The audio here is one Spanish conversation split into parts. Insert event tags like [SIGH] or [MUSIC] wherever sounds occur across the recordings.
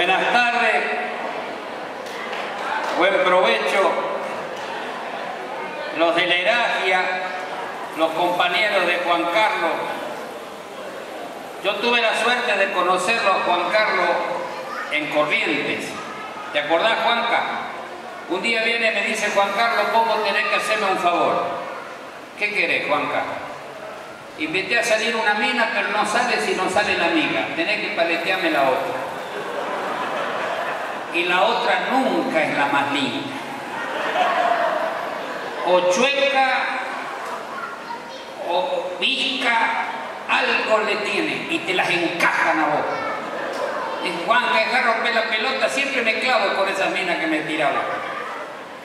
Buenas tardes, buen provecho, los de la Heragia, los compañeros de Juan Carlos. Yo tuve la suerte de conocerlo a Juan Carlos en Corrientes. ¿Te acordás, Juanca? Un día viene y me dice, Juan Carlos, vos tenés que hacerme un favor. ¿Qué querés, Juanca? Invité a salir una mina, pero no sale si no sale la amiga. Tenés que paletearme la otra y la otra nunca es la más linda. O chueca, o visca, algo le tiene y te las encajan a vos. Y Juan, que romper la pelota, siempre me clavo con esas minas que me tiraban.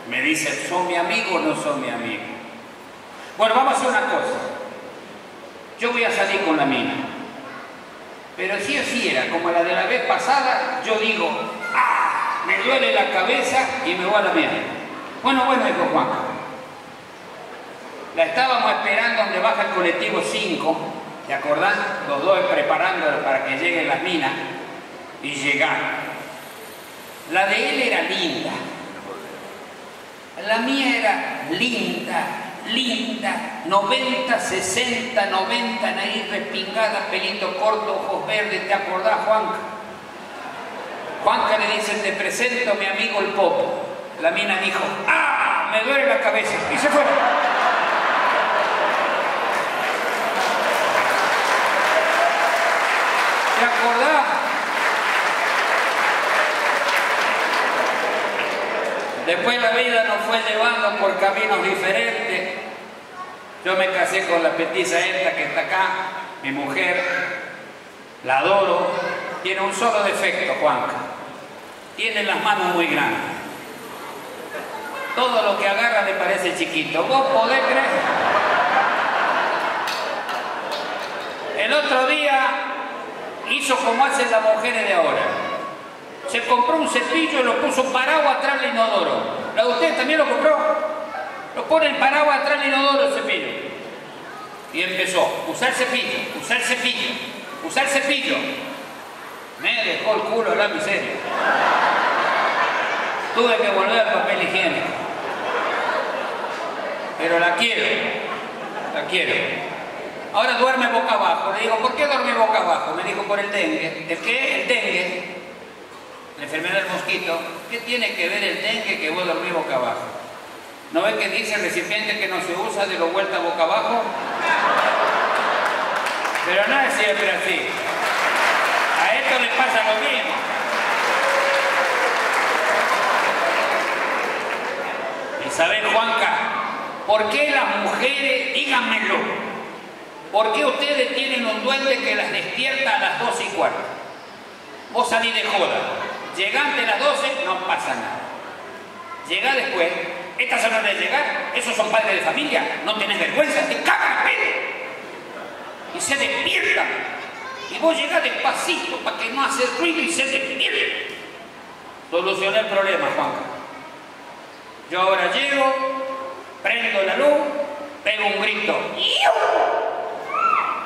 Me dice, ¿son mi amigo o no son mi amigo? Bueno, vamos a hacer una cosa. Yo voy a salir con la mina. Pero si así era, como la de la vez pasada, yo digo, ¡ah! Me duele la cabeza y me voy a la mierda. Bueno, bueno, dijo Juan. La estábamos esperando donde baja el colectivo 5, ¿te acordás? Los dos preparando para que lleguen las minas y llegaron. La de él era linda. La mía era linda, linda, 90, 60, 90, nariz respingada, pelito corto, ojos verdes, ¿te acordás, Juan? Juanca le dice, te presento a mi amigo el Popo. La mina dijo, ¡ah! Me duele la cabeza. Y se fue. ¿Te acordás? Después la vida nos fue llevando por caminos diferentes. Yo me casé con la petiza esta que está acá, mi mujer, la adoro, tiene un solo defecto, Juanca. Tiene las manos muy grandes. Todo lo que agarra le parece chiquito. ¿Vos podés creer? El otro día hizo como hacen las mujeres de ahora. Se compró un cepillo y lo puso paraguas atrás del inodoro. ¿La de usted también lo compró? Lo pone el paraguas atrás del inodoro el cepillo. Y empezó, usar cepillo, usar cepillo, usar cepillo. Me dejó el culo la miseria. Tuve que volver papel higiénico. Pero la quiero. La quiero. Ahora duerme boca abajo. Le digo, ¿por qué duerme boca abajo? Me dijo, por el dengue. ¿El qué? El dengue. La enfermedad del mosquito. ¿Qué tiene que ver el dengue que vos dormís boca abajo? ¿No ves que dice el recipiente que no se usa de lo vuelta boca abajo? Pero no es siempre así. A esto le pasa lo mismo. ¿Y sabés, Juanca? ¿Por qué las mujeres, díganmelo, por qué ustedes tienen un duende que las despierta a las 12 y cuarto? Vos salís de joda, llegante a las 12, no pasa nada. Llega después, estas horas de llegar, esos son padres de familia, no tenés vergüenza, te cagan a Y se despiertan y vos llegás despacito para que no hace ruido y se despierte. Solucioné el problema, Juan. Yo ahora llego, prendo la luz, pego un grito.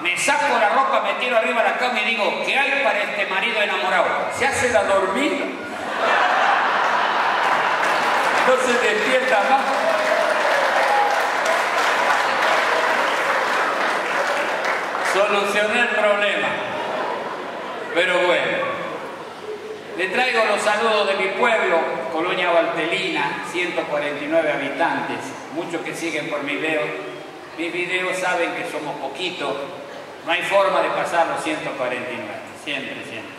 Me saco la ropa, me tiro arriba la cama y digo, ¿qué hay para este marido enamorado? Se hace la dormida. No se despierta más. Solucioné el problema. Pero bueno, le traigo los saludos de mi pueblo, Colonia Valtelina, 149 habitantes, muchos que siguen por mi video. Mis videos saben que somos poquitos, no hay forma de pasar los 149, siempre, siempre.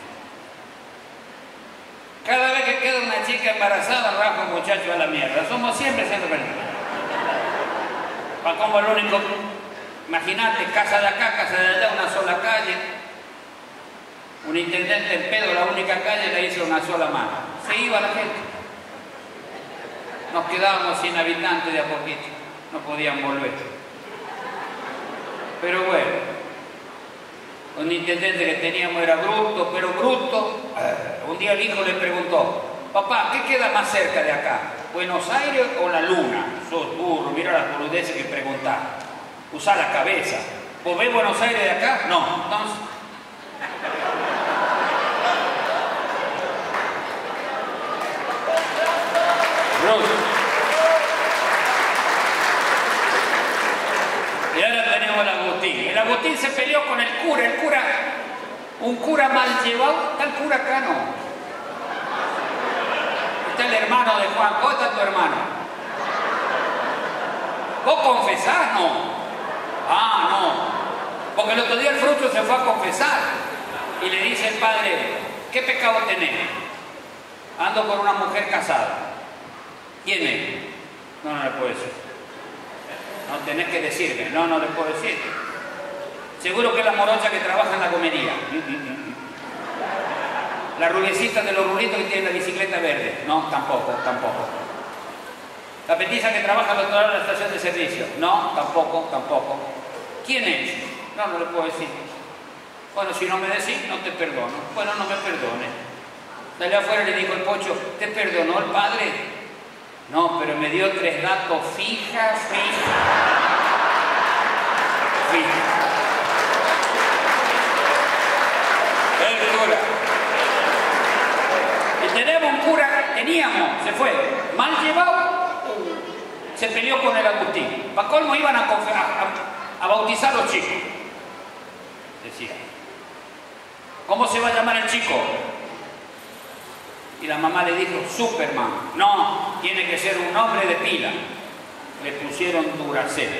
Cada vez que queda una chica embarazada, rajo un muchacho a la mierda. Somos siempre 149. Como el único, imagínate, casa de acá, casa de allá, una sola calle, un intendente en pedo, la única calle la hizo una sola mano. Se iba la gente nos quedábamos sin habitantes de a poquito, no podían volver. Pero bueno, un intendente que teníamos era bruto, pero bruto. Eh, un día el hijo le preguntó, papá, ¿qué queda más cerca de acá? ¿Buenos Aires o la luna? Sos burro, mira las boludeces que preguntás. Usá la cabeza. ¿Vos ves Buenos Aires de acá? No. Entonces... Agustín. Se peleó con el cura. El cura, un cura mal llevado, está el cura acá, no. Está el hermano de Juan. ¿Cómo está tu hermano? ¿Vos confesás? No. Ah, no. Porque el otro día el fruto se fue a confesar. Y le dice el padre, ¿qué pecado tenés? Ando con una mujer casada. ¿Quién es? No, no le puedo decir. No tenés que decirme. No, no le puedo decir. Seguro que es la morocha que trabaja en la comería. La rubiecita de los rulitos que tiene la bicicleta verde. No, tampoco, tampoco. La petiza que trabaja al otro lado de la estación de servicio. No, tampoco, tampoco. ¿Quién es? No, no le puedo decir. Bueno, si no me decís, no te perdono. Bueno, no me perdone. Dale afuera le dijo el pocho, ¿te perdonó el padre? No, pero me dio tres datos fijas, fijas. Fijas. El cura. Y tenemos un cura, teníamos, se fue, mal llevado, se peleó con el Agustín. Para colmo iban a, bautizar los chicos. Decía. ¿Cómo se va a llamar el chico? Y la mamá le dijo, Superman. No, tiene que ser un hombre de pila. Le pusieron Duracell.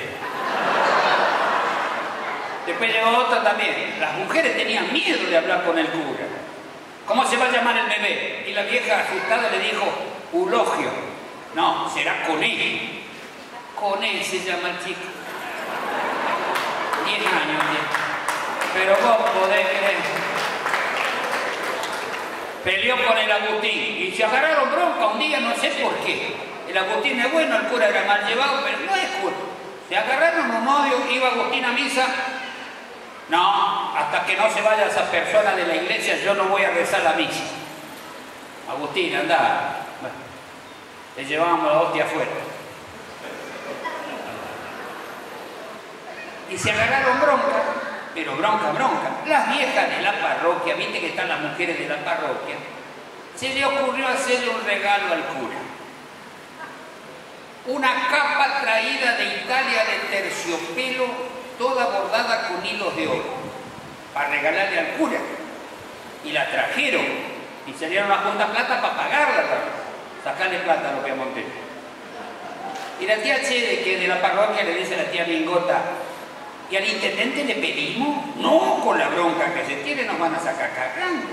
Después llegó otra también. Las mujeres tenían miedo de hablar con el cura. ¿Cómo se va a llamar el bebé? Y la vieja asustada le dijo, Ulogio. No, será con él. Con él se llama el chico. Diez años. Pero vos podés creer peleó con el Agustín y se agarraron bronca un día, no sé por qué. El Agustín es bueno, el cura era mal llevado, pero no es cura. Se agarraron un odio, iba Agustín a misa. No, hasta que no se vaya esa persona de la iglesia, yo no voy a rezar la misa. Agustín, anda. le llevábamos la hostia afuera. Y se agarraron bronca pero bronca, bronca. Las viejas de la parroquia, viste que están las mujeres de la parroquia, se le ocurrió hacerle un regalo al cura. Una capa traída de Italia de terciopelo, toda bordada con hilos de oro, para regalarle al cura. Y la trajeron y salieron a junta plata para pagarla, sacarle plata a los piamonteses. Y la tía Chede, que de la parroquia, le dice a la tía Lingota, ¿Y al intendente le pedimos? No, con la bronca que se tiene nos van a sacar cagando.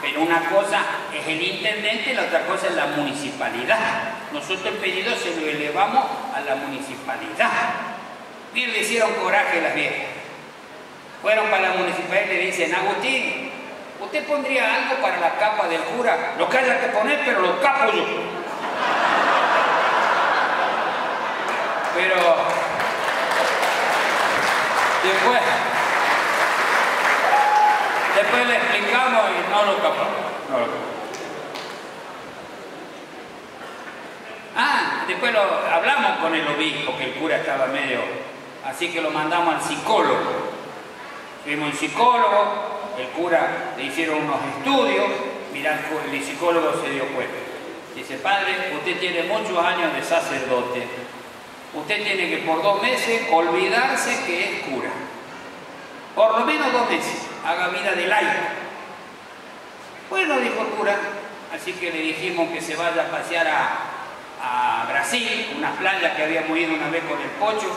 pero una cosa es el intendente la otra cosa es la municipalidad. Nosotros el pedido se lo elevamos a la municipalidad. Bien le hicieron coraje las viejas. Fueron para la municipalidad y le dicen, Agustín, ¿usted pondría algo para la capa del cura? Lo que haya que poner, pero lo capo yo. Pero Después, después le explicamos y no lo capamos. No lo Ah, después lo, hablamos con el obispo, que el cura estaba medio, así que lo mandamos al psicólogo. Fuimos un psicólogo, el cura le hicieron unos estudios, mirá, el psicólogo se dio cuenta. Dice, padre, usted tiene muchos años de sacerdote, usted tiene que por dos meses olvidarse que es cura. Por lo menos dos meses, haga vida de laico. Bueno, dijo el cura, así que le dijimos que se vaya a pasear a, Brasil, una playa que habíamos ido una vez con el Pocho,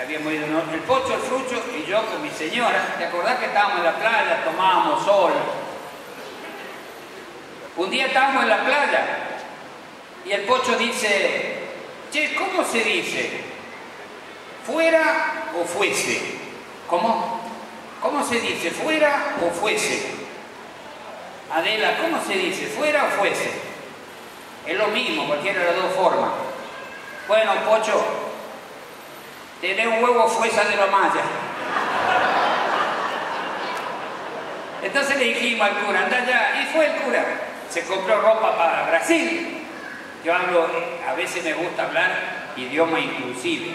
habíamos ido el Pocho, el Frucho y yo con mi señora. ¿Te acordás que estábamos en la playa, tomábamos sol? Un día estábamos en la playa y el Pocho dice, Che, ¿cómo se dice? ¿Fuera o fuese? ¿Cómo? ¿Cómo se dice? ¿Fuera o fuese? Adela, ¿cómo se dice? ¿Fuera o fuese? Es lo mismo, cualquiera de las dos formas. Bueno, Pocho, tenés un huevo fuesa de la malla. Entonces le dijimos al cura, anda ya, y fue el cura. Se compró ropa para Brasil, yo hablo, a veces me gusta hablar idioma inclusive.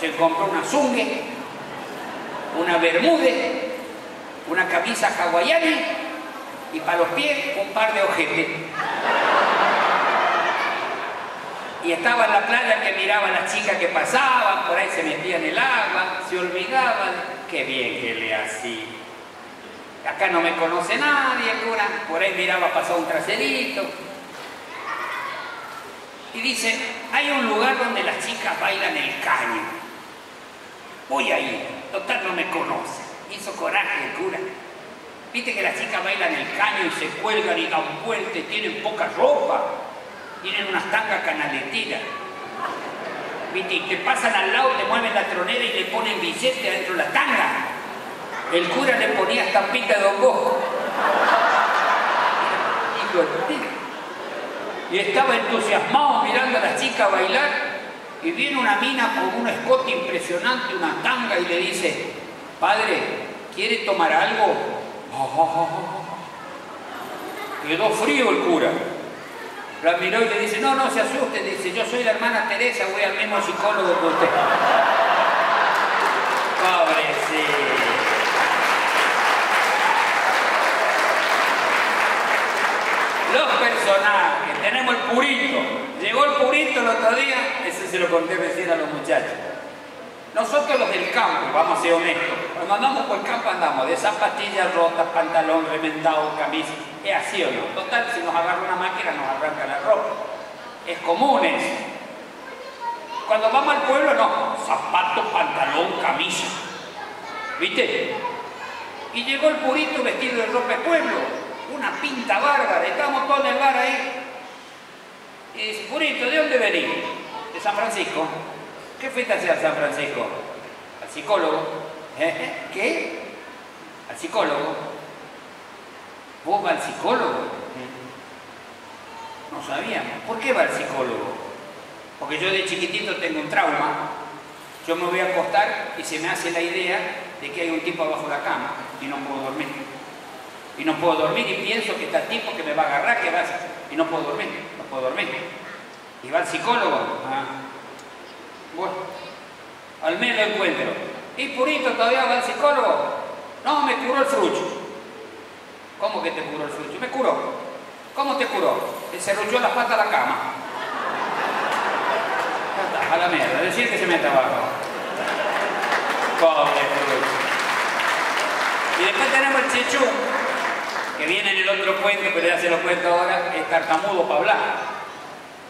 Se compró una zungue, una bermude, una camisa hawaiana y para los pies un par de ojetes. Y estaba en la playa que miraba a las chicas que pasaban, por ahí se metían en el agua, se olvidaban, qué bien que le hacía. Acá no me conoce nadie, cura, por ahí miraba pasar un traserito. Y dice, hay un lugar donde las chicas bailan el caño. Voy a ir, total no me conoce. Hizo coraje el cura. Viste que las chicas bailan el caño y se cuelgan y dan vueltas, tienen poca ropa, tienen unas tangas canaletinas. Viste, y te pasan al lado, te mueven la tronera y le ponen billete adentro de la tanga. El cura le ponía estampita de Don. Y estaba entusiasmado mirando a las chicas bailar y viene una mina con un escote impresionante, una tanga y le dice, padre, ¿quiere tomar algo? Quedó frío el cura. La miró y le dice, no, no se asuste, dice, yo soy la hermana Teresa, voy al mismo psicólogo que usted. Pobrecito. Los personajes, tenemos el purito. Llegó el purito el otro día, ese se lo conté decir a los muchachos. Nosotros los del campo, vamos a ser honestos, cuando andamos por el campo andamos de zapatillas rotas, pantalón remendado, camisa, es así o no. Total, si nos agarra una máquina nos arranca la ropa. Es común eso. Cuando vamos al pueblo, no, zapato, pantalón, camisa. ¿Viste? Y llegó el purito vestido de ropa de pueblo, una pinta bárbara, estamos todos en el bar ahí. Y dice, purito, ¿de dónde venís? De San Francisco. ¿Qué fuiste a hacer a San Francisco? Al psicólogo. ¿Eh? ¿Eh? ¿Qué? Al psicólogo. ¿Vos vas al psicólogo? No sabíamos. ¿Por qué va al psicólogo? Porque yo de chiquitito tengo un trauma. Yo me voy a acostar y se me hace la idea de que hay un tipo abajo de la cama y no puedo dormir. Y no puedo dormir y pienso que está el tipo que me va a agarrar, que va. Y no puedo dormir, no puedo dormir. Y va al psicólogo. Ah. Bueno, al lo encuentro. ¿Y Purito todavía va al psicólogo? No, me curó el frucho. ¿Cómo que te curó el frucho? Me curó. ¿Cómo te curó? Se cerruchó la pata a la cama. A la mierda, decir que se meta abajo. Pobre frucho. Y después tenemos el chichú, que viene en el otro cuento, pero ya se lo cuento ahora, es tartamudo para hablar.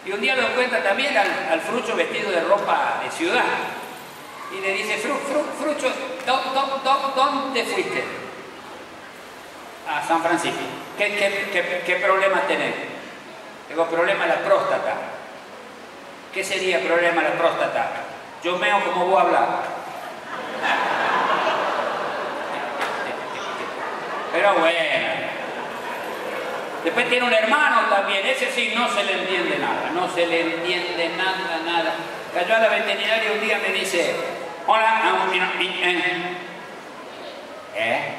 Y un día lo encuentra también al, al, Frucho vestido de ropa de ciudad. Y le dice, Fru, Fru, Frucho, ¿dó, dó, dó, ¿dónde fuiste? A San Francisco. ¿Qué, qué, qué, qué problema tenés? Tengo problema la próstata. ¿Qué sería problema la próstata? Yo meo como vos hablar. [LAUGHS] Pero bueno. Después tiene un hermano también, ese sí no se le entiende nada, no se le entiende nada, nada. Cayó a la veterinaria un día me dice, hola, ¿eh? ¿Eh?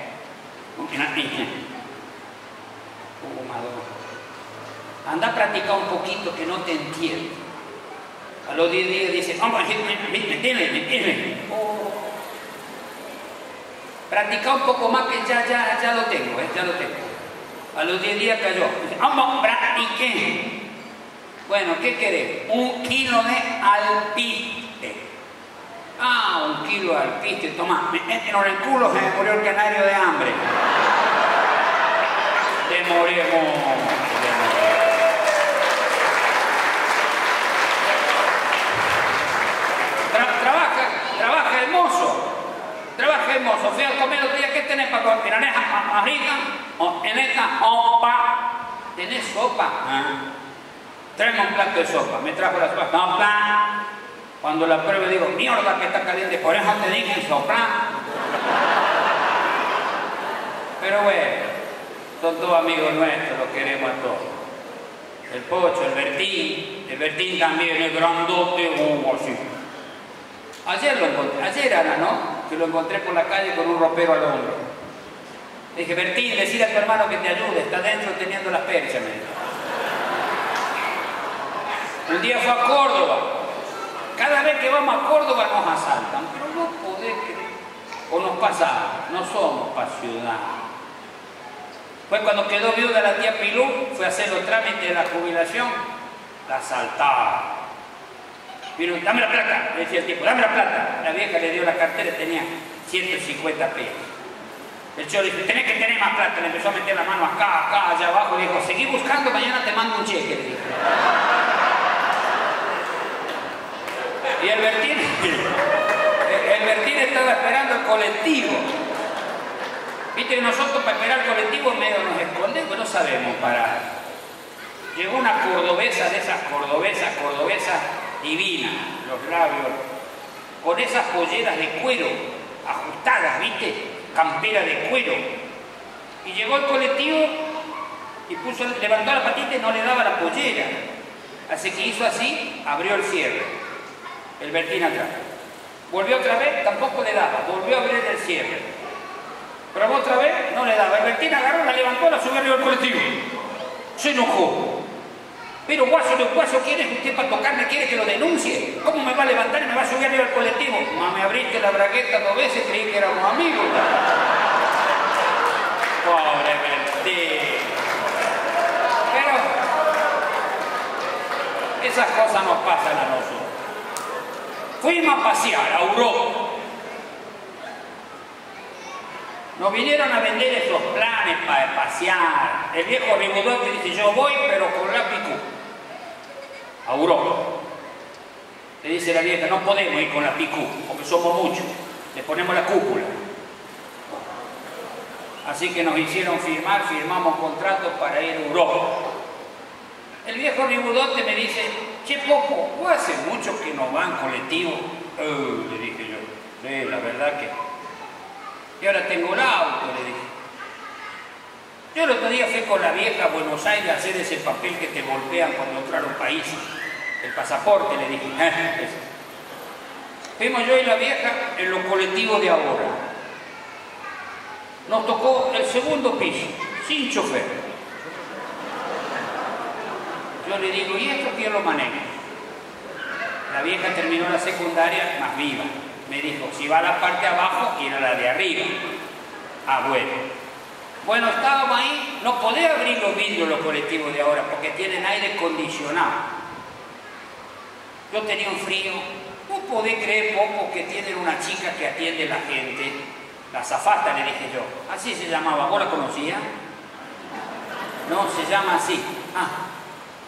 Anda a practicar un poquito que no te entiendo. A los 10 días dice, entiende, entiende. Oh. Practica un poco más que ya, ya, ya lo tengo, ¿eh? ya lo tengo. A los 10 días cayó. Vamos, practiqué. Bueno, ¿qué querés? Un kilo de alpiste. Ah, un kilo de alpiste. Tomá, me meten en el culo, se me murió el canario de hambre. Te morimos. Tra trabaja, trabaja hermoso. Trabaja hermoso. Fui a comer otro día, ¿qué tenés para comer? Milaneja, arriba, o en esta, opa. ¿Tenés sopa? Ah. Tráeme un plato de sopa. Me trajo la sopa. Sopa. Cuando la pruebo digo, mierda que está caliente, por eso te dije sopa. Pero bueno, son todos amigos nuestros, los queremos a todos. El Pocho, el Bertín, el Bertín también, el grandote, uh, así. Ayer lo encontré, ayer Ana, ¿no? Que lo encontré por la calle con un ropero al hombro. Le dije, Bertín, decirle a tu hermano que te ayude, está dentro teniendo las perchas. Un día fue a Córdoba. Cada vez que vamos a Córdoba nos asaltan, pero no podés creer. O nos pasa, no somos para ciudad. Fue cuando quedó viuda la tía Pilú, fue a hacer los trámites de la jubilación, la asaltaron. Vino, dame la plata, le decía el tipo, dame la plata. La vieja le dio la cartera tenía 150 pesos. El cholo dijo, tenés que tener más plata. Le empezó a meter la mano acá, acá, allá abajo. Le dijo, seguí buscando, mañana te mando un cheque. Le. Y el Bertín, [LAUGHS] el Bertín estaba esperando el colectivo. Viste nosotros para esperar el colectivo medio nos escondemos, no sabemos parar. Llegó una cordobesa de esas cordobesas, cordobesas divinas, los labios, con esas polleras de cuero ajustadas, ¿viste? Campera de cuero. Y llegó el colectivo y puso, levantó la patita y no le daba la pollera. Así que hizo así, abrió el cierre. El Bertín atrás. Volvió otra vez, tampoco le daba. Volvió a abrir el cierre. Probó otra vez, no le daba. El Bertín agarró, la levantó, la subió arriba del colectivo. Se enojó. Pero guaso, de guaso, ¿quién es usted para tocarme? ¿Quiere que lo denuncie? ¿Cómo me va a levantar y me va a subir arriba al colectivo? me abriste la bragueta dos veces, creí que éramos amigos. Pobre Bertín. Pero esas cosas nos pasan a nosotros. Fuimos a pasear a Europa. Nos vinieron a vender esos planes para pasear. El viejo Ribudote dice, yo voy, pero con la picú. A Europa. Le dice la vieja, no podemos ir con la picú, porque somos muchos. Le ponemos la cúpula. Así que nos hicieron firmar, firmamos contratos para ir a Europa. El viejo Ribudote me dice, che Popo, hace mucho que no van colectivo? Oh, le dije yo, la verdad que y ahora tengo el auto, le dije. Yo el otro día fui con la vieja a Buenos Aires a hacer ese papel que te golpean cuando entrar a un país. El pasaporte, le dije. Fuimos yo y la vieja en los colectivos de ahora. Nos tocó el segundo piso, sin chofer. Yo le digo, ¿y esto quién lo maneja? La vieja terminó la secundaria más viva. Me dijo, si va a la parte de abajo, ir la de arriba. Ah, bueno. Bueno, estábamos ahí, no podía abrir los vidrios los colectivos de ahora porque tienen aire acondicionado. Yo tenía un frío, no podía creer poco que tienen una chica que atiende la gente, la zafata le dije yo, así se llamaba, ¿vos la conocía? No, se llama así. Ah,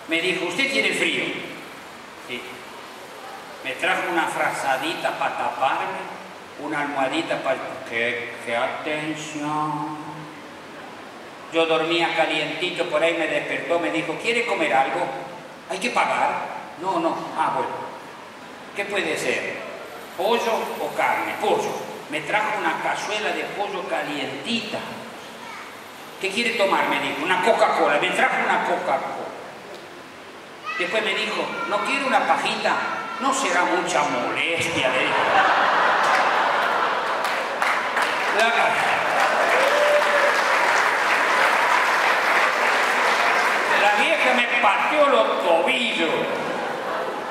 me dijo, ¿usted tiene frío? Sí me trajo una frazadita para taparme, una almohadita para... ¡Qué, qué atención! Yo dormía calientito, por ahí me despertó, me dijo, ¿quiere comer algo? ¿Hay que pagar? No, no. Ah, bueno. ¿Qué puede ser? ¿Pollo o carne? Pollo. Me trajo una cazuela de pollo calientita. ¿Qué quiere tomar? Me dijo. Una Coca-Cola. Me trajo una Coca-Cola. Después me dijo, ¿no quiere una pajita? No será mucha molestia de la, la vieja me partió los tobillos,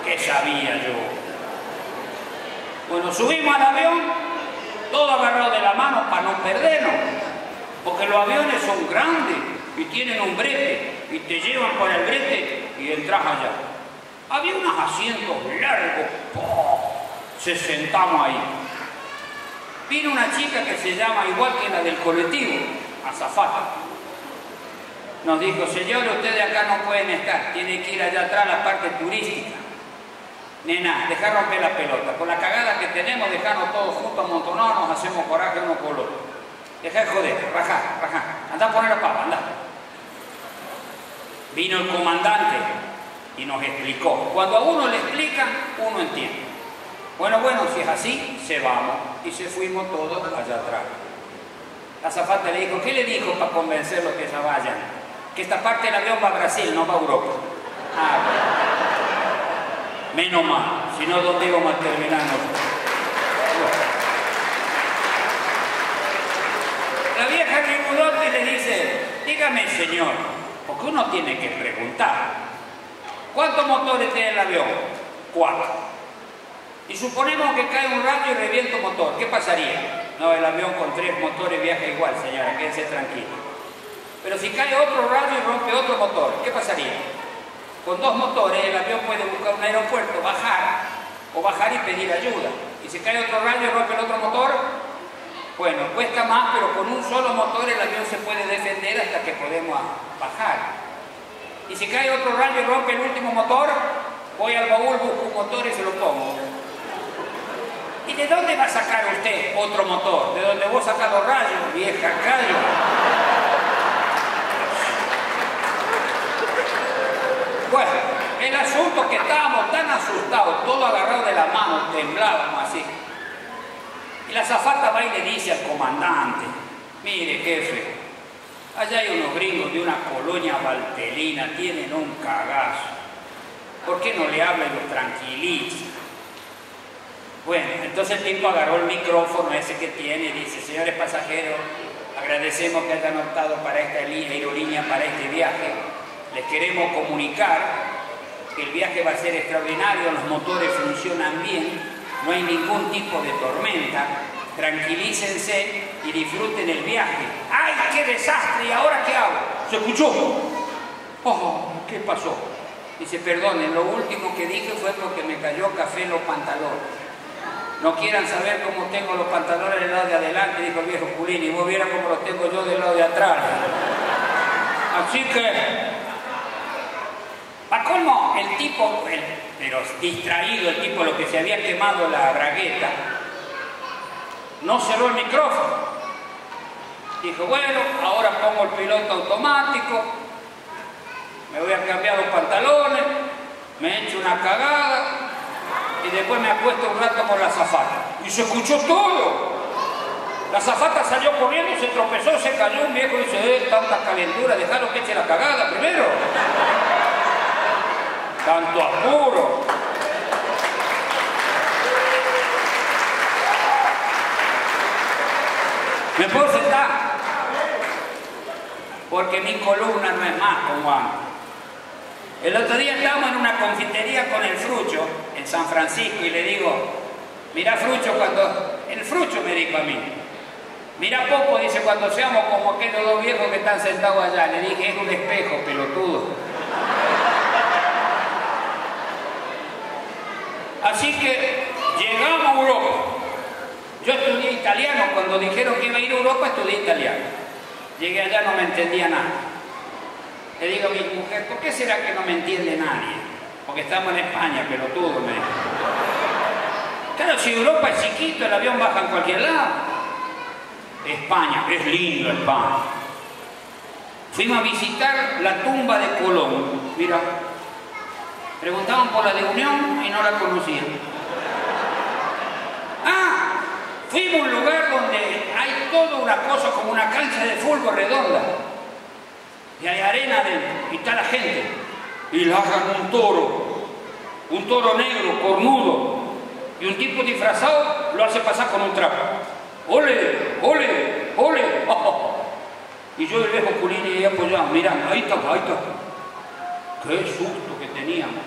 que sabía yo. Bueno, subimos al avión, todo agarrado de la mano para no perdernos, porque los aviones son grandes y tienen un brete, y te llevan por el brete y entras allá. Había unos asientos largos. Se sentamos ahí. Vino una chica que se llama igual que la del colectivo, Azafata. Nos dijo, señores, ustedes acá no pueden estar, tienen que ir allá atrás a la parte turística. Nena, dejar romper la pelota. Con la cagada que tenemos, dejarnos todos juntos amontonados, nos hacemos coraje uno con otro. Deja de joder, raja, raja. Anda a poner la papa, anda. Vino el comandante, y nos explicó. Cuando a uno le explican, uno entiende. Bueno, bueno, si es así, se vamos. Y se fuimos todos allá atrás. La zafata le dijo, ¿qué le dijo para convencerlos que se vayan? Que esta parte del avión va a Brasil, no va a Europa. Ah, Menos mal, si no, ¿dónde íbamos a terminar La vieja y le dice, dígame señor, porque uno tiene que preguntar. ¿Cuántos motores tiene el avión? Cuatro. Y suponemos que cae un rayo y revienta un motor. ¿Qué pasaría? No, el avión con tres motores viaja igual, señora, quédense tranquilo. Pero si cae otro rayo y rompe otro motor, ¿qué pasaría? Con dos motores el avión puede buscar un aeropuerto, bajar o bajar y pedir ayuda. Y si cae otro rayo y rompe el otro motor, bueno, cuesta más, pero con un solo motor el avión se puede defender hasta que podemos bajar. Y si cae otro rayo y rompe el último motor, voy al baúl, busco un motor y se lo pongo. ¿Y de dónde va a sacar usted otro motor? ¿De dónde vos sacas los rayos, vieja callo? Bueno, el asunto que estábamos tan asustados, todos agarrados de la mano, temblábamos así. Y la zafata va y le dice al comandante, mire jefe, allá hay unos gringos de una colonia valtelina, tienen un cagazo. ¿Por qué no le habla y los tranquiliza? Bueno, entonces el tipo agarró el micrófono ese que tiene y dice, señores pasajeros, agradecemos que hayan optado para esta aerolínea, para este viaje. Les queremos comunicar que el viaje va a ser extraordinario, los motores funcionan bien, no hay ningún tipo de tormenta, tranquilícense y disfruten el viaje. ¡Ay, qué desastre! ¿Y ahora qué hago? ¿Se escuchó? ¡Oh, qué pasó! Dice, perdonen, lo último que dije fue porque me cayó café en los pantalones. No quieran saber cómo tengo los pantalones del lado de adelante, dijo el viejo Pulini, vos vieras cómo los tengo yo del lado de atrás. Así que, ¿a cómo el tipo, pero distraído, el tipo lo que se había quemado la bragueta, no cerró el micrófono? Dijo, bueno, ahora pongo el piloto automático, me voy a cambiar los pantalones, me echo una cagada, y después me acuesto un rato con la zafata. Y se escuchó todo. La zafata salió corriendo, se tropezó, se cayó. Un viejo dice, eh, tanta calentura, dejaron que eche la cagada primero. Tanto apuro. ¿Me puedo sentar? Porque mi columna no es más como antes. El otro día estábamos en una confitería con el Frucho, en San Francisco, y le digo, mira Frucho, cuando... El Frucho me dijo a mí, mira Popo, dice, cuando seamos como aquellos dos viejos que están sentados allá, le dije, es un espejo, pelotudo. Así que llegamos a Europa. Yo estudié italiano, cuando dijeron que iba a ir a Europa, estudié italiano. Llegué allá, no me entendía nada. Le digo a mi mujer, ¿por qué será que no me entiende nadie? Porque estamos en España, pero todo me Claro, si Europa es chiquito, el avión baja en cualquier lado. España, es lindo España. Fuimos a visitar la tumba de Colón. Mira, preguntaban por la de Unión y no la conocían. Ah, fuimos a un lugar donde toda una cosa como una cancha de fútbol redonda y hay arena dentro, y está la gente, y largan un toro, un toro negro, cornudo, y un tipo disfrazado lo hace pasar con un trapo. ¡Ole! ¡Ole! ¡Ole! [LAUGHS] Y yo el viejo Culini ahí apoyado, mirando, ahí está, ahí está. ¡Qué susto que teníamos!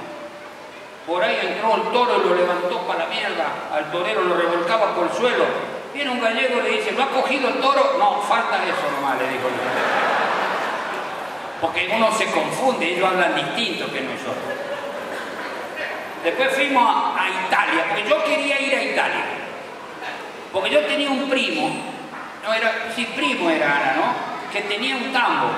Por ahí entró el toro y lo levantó para la mierda, al torero lo revolcaba por el suelo. Viene un gallego y le dice, ¿lo ha cogido el toro? No, falta eso nomás, le dijo porque uno se confunde, ellos hablan distinto que nosotros. Después fuimos a, Italia, porque yo quería ir a Italia, porque yo tenía un primo, no era, sí, primo era Ana, ¿no? Que tenía un tambo,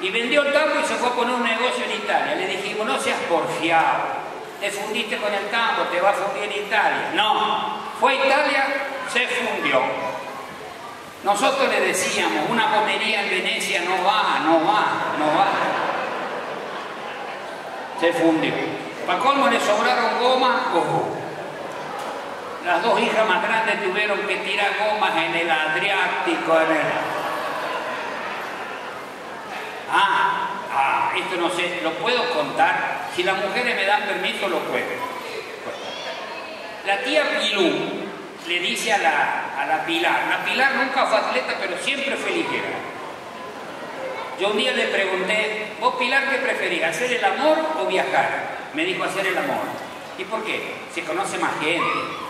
y vendió el tambo y se fue a poner un negocio en Italia. Le dijimos, no seas porfiado, te fundiste con el tambo, te va a fundir Italia. No, fue Italia, se fundió. Nosotros le decíamos, una comería en Venecia no va, no va, no va. Se fundió. Para colmo le sobraron gomas, Las dos hijas más grandes tuvieron que tirar gomas en el Adriático, en. Ah, ah, esto no sé, lo puedo contar. Si las mujeres me dan permiso, lo puedo. La tía Pilú le dice a la, a la Pilar, la Pilar nunca fue atleta, pero siempre fue ligera. Yo un día le pregunté, ¿vos Pilar qué preferís, hacer el amor o viajar? Me dijo hacer el amor. ¿Y por qué? Se conoce más gente.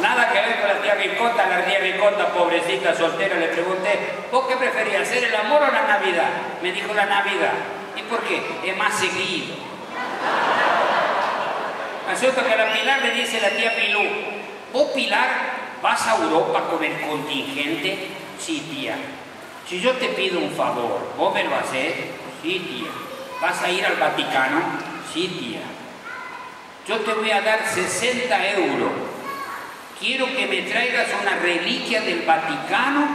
Nada que ver con la tía Ricota, la tía Ricota, pobrecita, soltera, le pregunté, ¿vos qué preferís, hacer el amor o la Navidad? Me dijo la Navidad. ¿Y por qué? Es más seguido. Resulta que a la Pilar le dice la tía Pilú, ¿vos Pilar vas a Europa con el contingente? Sí, tía. Si yo te pido un favor, ¿vos me lo haces? Sí, tía. ¿Vas a ir al Vaticano? Sí, tía. Yo te voy a dar 60 euros. Quiero que me traigas una reliquia del Vaticano,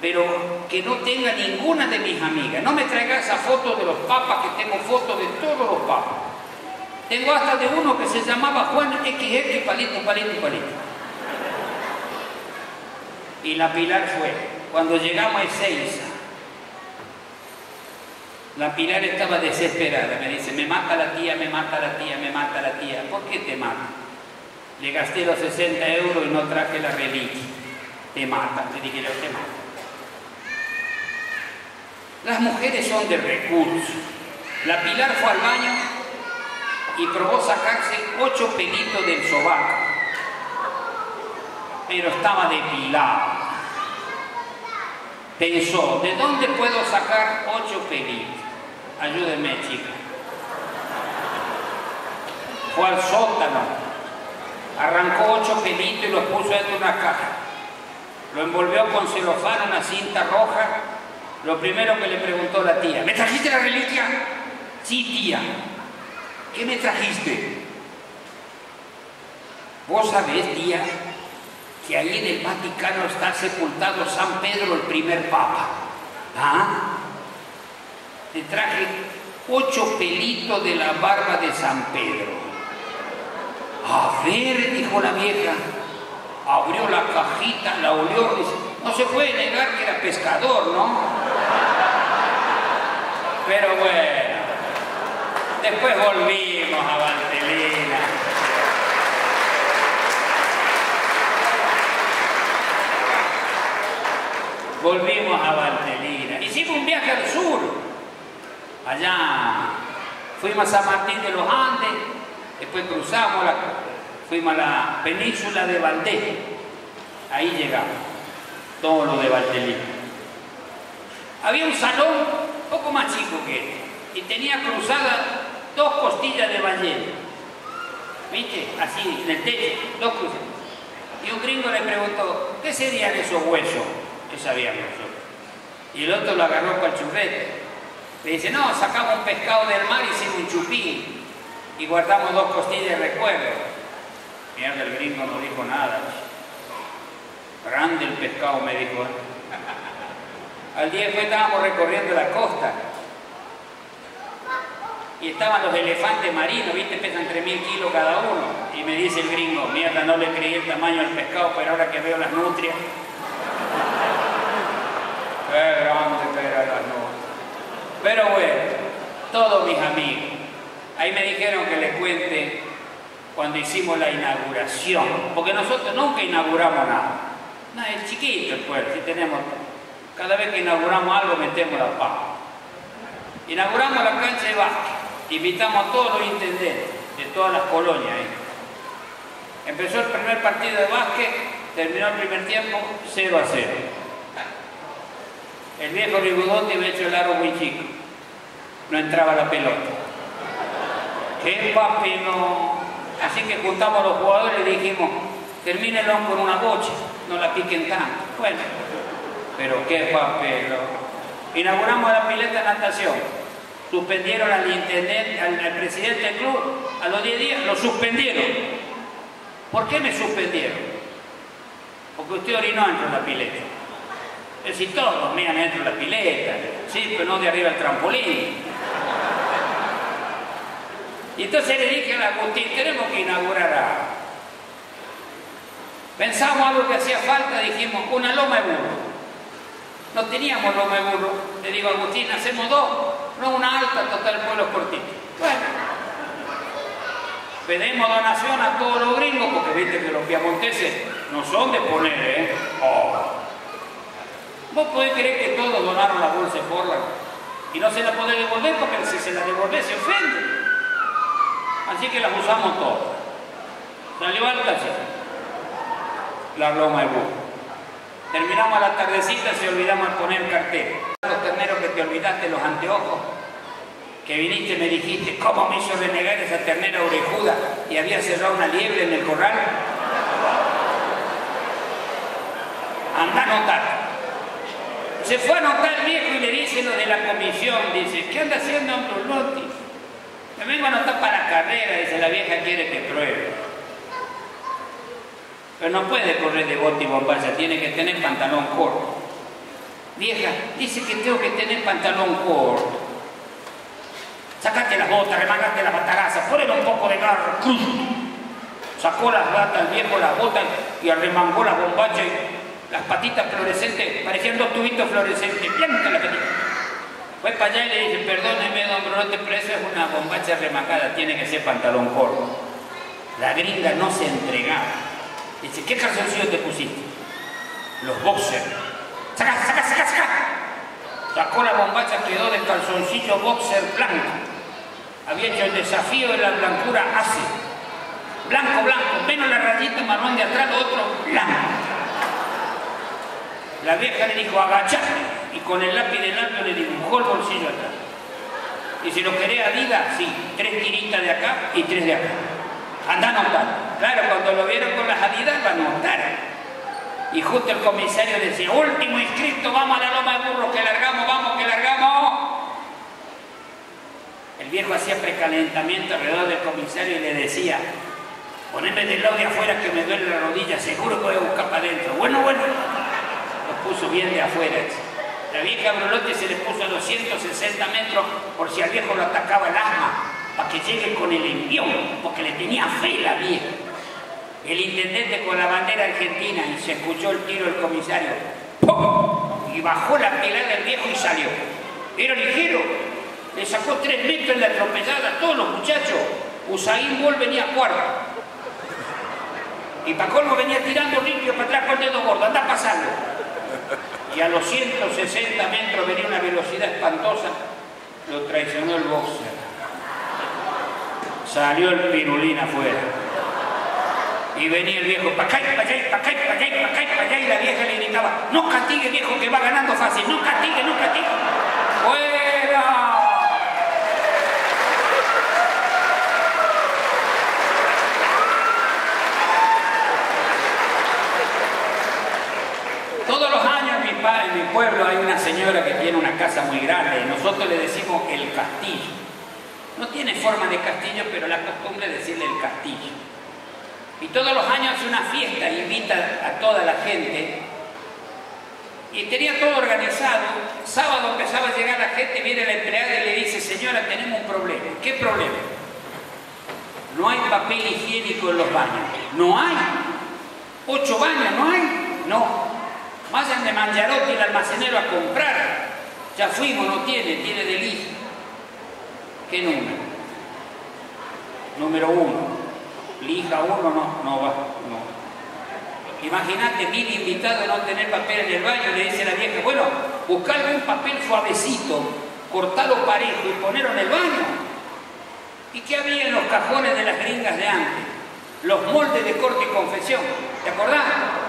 pero que no tenga ninguna de mis amigas. No me traigas esa foto de los papas, que tengo fotos de todos los papas. Tengo hasta de uno que se llamaba Juan XX, palito, palito, palito. Y la Pilar fue. Cuando llegamos a Ezeiza, la Pilar estaba desesperada. Me dice, me mata la tía, me mata la tía, me mata la tía. ¿Por qué te mata? Le gasté los 60 euros y no traje la reliquia. Te mata. Le dije, yo te mata. Las mujeres son de recursos. La Pilar fue al baño y probó sacarse ocho pelitos del sobaco, pero estaba depilado. Pensó, ¿de dónde puedo sacar ocho pelitos? Ayúdenme, chica. Fue al sótano, arrancó ocho pelitos y los puso dentro de una caja. Lo envolvió con celofán, una cinta roja. Lo primero que le preguntó la tía, ¿me trajiste la reliquia? Sí, tía. ¿Qué me trajiste? Vos sabés, tía, que ahí en el Vaticano está sepultado San Pedro, el primer papa. ¿Ah? Te traje ocho pelitos de la barba de San Pedro. A ver, dijo la vieja. Abrió la cajita, la olió, dice, no se puede negar que era pescador, ¿no? Pero bueno, después volvimos a Valtelina. Volvimos a Valtelina. Hicimos un viaje al sur. Allá fuimos a San Martín de los Andes, después cruzamos, la, fuimos a la península de Valdés. Ahí llegamos, todo lo de Valtelina. Había un salón poco más chico que este y tenía cruzadas dos costillas de ballena. ¿Viste? Así, en el techo, dos cruzadas. Y un gringo le preguntó, ¿qué serían esos huesos? que sabíamos nosotros. Y el otro lo agarró con el churrete. Le dice, no, sacamos un pescado del mar y hicimos un chupín. Y guardamos dos costillas de recuerdo. Mierda, el gringo no dijo nada. Grande el pescado, me dijo. [LAUGHS] Al día después estábamos recorriendo la costa. Y estaban los elefantes marinos, ¿viste? Pesan 3.000 kilos cada uno. Y me dice el gringo, mierda, no le creí el tamaño del pescado, pero ahora que veo las [LAUGHS] las nutrias. Pero bueno, todos mis amigos. Ahí me dijeron que les cuente cuando hicimos la inauguración. Porque nosotros nunca inauguramos nada. No, es chiquito el pueblo, si tenemos... Cada vez que inauguramos algo metemos la paz. Inauguramos la cancha de básquet. Invitamos a todos los intendentes de todas las colonias ahí. Empezó el primer partido de básquet, terminó el primer tiempo 0 a 0. El viejo Rigodotti había hecho el aro muy chico. No entraba la pelota. ¡Qué papi! Así que juntamos a los jugadores y dijimos, termínenlo con una bocha, no la piquen tanto. Bueno, pero qué papel. Inauguramos la pileta de natación. Suspendieron al intendente, al, presidente del club, a los 10 días lo suspendieron. ¿Por qué me suspendieron? Porque usted orinó dentro de la pileta. Es decir, todos miran dentro de la pileta, sí, pero no de arriba del trampolín. Y entonces le dije a Agustín, tenemos que inaugurar algo. Pensamos algo que hacía falta, dijimos, una loma de burro. No teníamos loma de burro. Le digo a Agustín, hacemos dos, no una alta, total pueblo cortito. Bueno, pedimos donación a todos los gringos, porque viste que los piamonteses no son de poner, ¿eh? Oh. Vos podés creer que todos donaron la bolsa de y no se la podés devolver porque si se la devolvé se ofende. Así que las usamos todas. Alta así. La loma de burro. Terminamos la tardecita, se olvidamos poner cartel. Los terneros que te olvidaste los anteojos. que viniste y me dijiste cómo me hizo renegar esa ternera orejuda y había cerrado una liebre en el corral. Anda a notar. Se fue a notar el viejo y le dice lo de la comisión, dice, ¿qué anda haciendo Ambrulotti? Me vengo a anotar para carrera, dice, la vieja quiere que pruebe. Pero no puede correr de bote y bombacha, tiene que tener pantalón corto. Vieja, dice que tengo que tener pantalón corto. Sacate las botas, remangate las batarazas, ponle un poco de garra. Sacó las batas, viejo las botas y arremangó la bombacha y las patitas fluorescentes, parecían dos tubitos fluorescentes, la. Fue para allá y le dije, perdóneme, don Brunote, pero eso es una bombacha remangada, tiene que ser pantalón corto. La gringa no se entregaba. Dice, ¿qué calzoncillo te pusiste? Los boxers. ¡Saca, saca, saca, saca! Sacó la bombacha, quedó de calzoncillo boxer blanco. Había hecho el desafío de la blancura así. Blanco, blanco, menos la rayita marrón de atrás, otro blanco. La vieja le dijo, agachate, y con el lápiz de labio le dibujó el bolsillo atrás. Y si lo quería Adidas, sí, tres tiritas de acá y tres de acá. Anda a notar. Claro, cuando lo vieron con las Adidas, lo anotaron. Y justo el comisario decía, último inscrito, vamos a la loma de burro, que largamos, vamos, que largamos. El viejo hacía precalentamiento alrededor del comisario y le decía, poneme del lado de afuera que me duele la rodilla, seguro que voy a buscar para adentro. Bueno, bueno, lo puso bien de afuera. La vieja Brolote se le puso a 260 metros por si al viejo lo atacaba el asma, para que llegue con el envión, porque le tenía fe la vieja. El intendente con la bandera argentina y se escuchó el tiro del comisario. ¡Pum! Y bajó la pilar del viejo y salió. Era ligero. Le sacó tres metros en la atropellada a todos los muchachos. Usain Bolt venía cuarto. Y Pacolmo venía tirando limpio para atrás con el dedo gordo. Anda pasando. Y a los 160 metros venía una velocidad espantosa. Lo traicionó el boxer. Salió el pirulín afuera. Y venía el viejo, pa' acá, pa' allá, pa' acá, pa' allá, y la vieja le gritaba, no castigue viejo que va ganando fácil, no castigue, no castigue. ¡Fuera! Todos los años en mi, en mi pueblo hay una señora que tiene una casa muy grande y nosotros le decimos el castillo. No tiene forma de castillo, pero la costumbre es decirle el castillo. Y todos los años hace una fiesta, invita a toda la gente. Y tenía todo organizado. Sábado empezaba a llegar la gente, viene la empleada y le dice, señora, tenemos un problema. ¿Qué problema? No hay papel higiénico en los baños. No hay. Ocho baños, no hay. No. Vayan de Manjarote el almacenero a comprar. Ya fuimos, no tiene, tiene del hijo. ¿Qué número? Número uno. Lija uno no, no va, no. Imagínate, mil invitados no tener papel en el baño, le dice la vieja, bueno, buscar un papel suavecito, cortalo parejo y ponerlo en el baño. ¿Y qué había en los cajones de las gringas de antes? Los moldes de corte y confesión, ¿te acordás?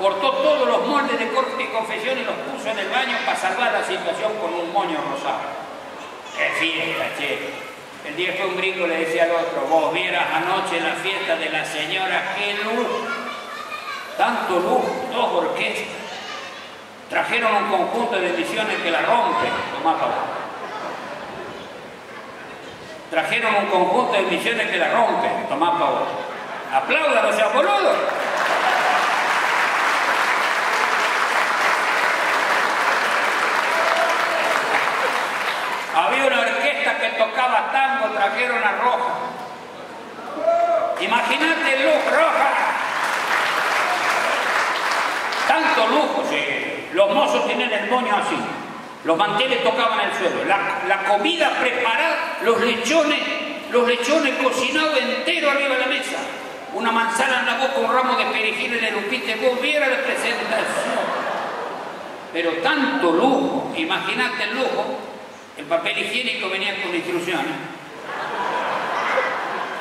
Cortó todos los moldes de corte y confesión y los puso en el baño para salvar la situación con un moño rosado. ¡Qué fiesta, che! El día que un gringo le decía al otro, vos vieras anoche la fiesta de la señora, qué luz, tanto luz, dos orquestas. Trajeron un conjunto de ediciones que la rompen, tomá pa' vos. Trajeron un conjunto de ediciones que la rompen, tomá pa' vos. Apláudalo, sea boludo. Había una orquesta que tocaba tango, trajeron a Roja. Imagínate luz roja. Tanto lujo. Los mozos tenían el moño así. Los manteles tocaban el suelo. La, comida preparada, los lechones, los lechones cocinados entero arriba de la mesa. Una manzana en la boca, un ramo de perejil de lupite. Vos viera la presentación. Pero tanto lujo, imagínate el lujo, el papel higiénico venía con instrucciones.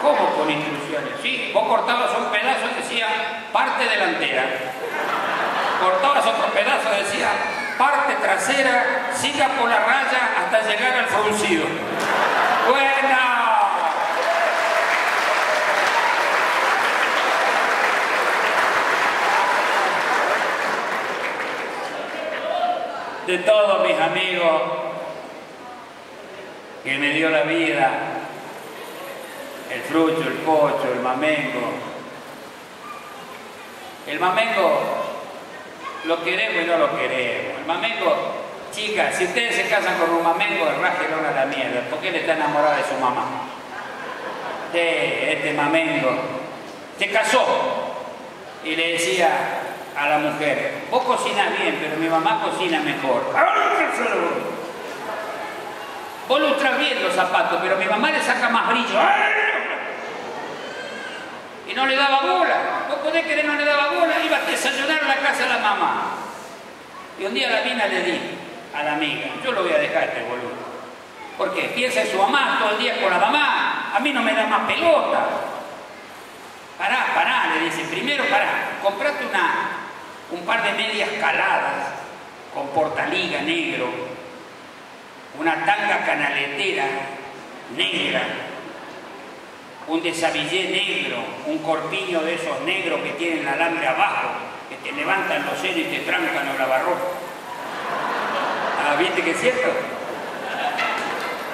¿Cómo con instrucciones? Sí, vos cortabas un pedazo, decía parte delantera. Cortabas otro pedazo, decía parte trasera, siga por la raya hasta llegar al fruncido. Buena. De todos mis amigos que me dio la vida, el frucho, el pocho, el mamengo. El mamengo lo queremos y no lo queremos. El mamengo, chicas, si ustedes se casan con un mamengo, rájelo a la mierda, porque él está enamorado de su mamá. De este mamengo. Se casó y le decía a la mujer, vos cocinas bien, pero mi mamá cocina mejor. Vos lustras bien los zapatos, pero mi mamá le saca más brillo. Y no le daba bola. Vos podés querer no le daba bola, iba a desayunar a la casa de la mamá. Y un día la vina le di a la amiga, yo lo voy a dejar este boludo. Porque piensa en su mamá todo el día con la mamá, a mí no me da más pelota. Pará, pará, le dice, primero pará, comprate una, un par de medias caladas con portaliga negro, una tanga canaletera negra, un desabillé negro, un corpiño de esos negros que tienen el alambre abajo, que te levantan los senos y te trancan el lavarropa. Ah, ¿viste que es cierto?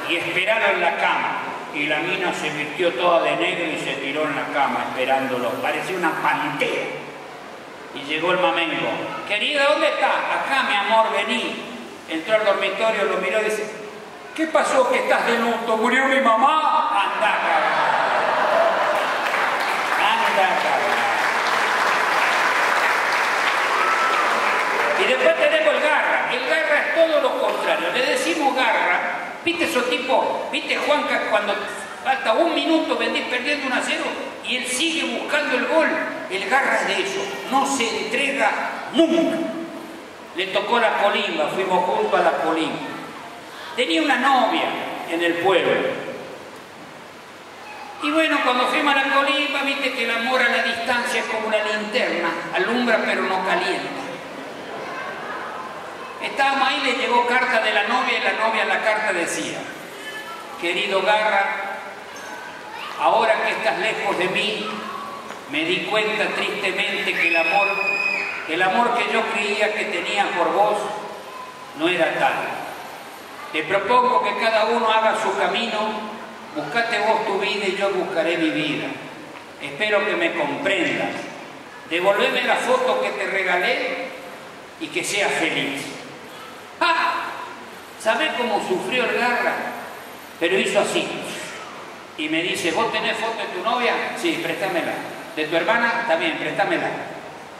Y esperaron la cama. Y la mina se vistió toda de negro y se tiró en la cama esperándolo. Parecía una pantera. Y llegó el mamengo. Querida, ¿dónde está? Acá, mi amor, vení. Entró al dormitorio, lo miró y dice, ¿qué pasó que estás de luto? ¿Murió mi mamá? Anda cagar. Anda cagar. Y después tenemos el garra. El garra es todo lo contrario. Le decimos garra. ¿Viste esos tipos? ¿Viste Juanca cuando falta un minuto vendís perdiendo un a cero y él sigue buscando el gol? El garra es de eso. No se entrega nunca. Le tocó la colimba, fuimos juntos a la colimba. Tenía una novia en el pueblo. Y bueno, cuando fuimos a la colimba, viste que el amor a la distancia es como una linterna, alumbra pero no calienta. Estábamos ahí, le llegó carta de la novia y la novia en la carta decía, querido Garra, ahora que estás lejos de mí, me di cuenta tristemente que el amor el amor que yo creía que tenía por vos no era tal. Te propongo que cada uno haga su camino, buscate vos tu vida y yo buscaré mi vida. Espero que me comprendas. Devolveme la foto que te regalé y que seas feliz. ¡Ah! ¿Sabés cómo sufrió el garra? Pero hizo así. Y me dice, ¿vos tenés foto de tu novia? Sí, préstamela. ¿De tu hermana? También, préstamela.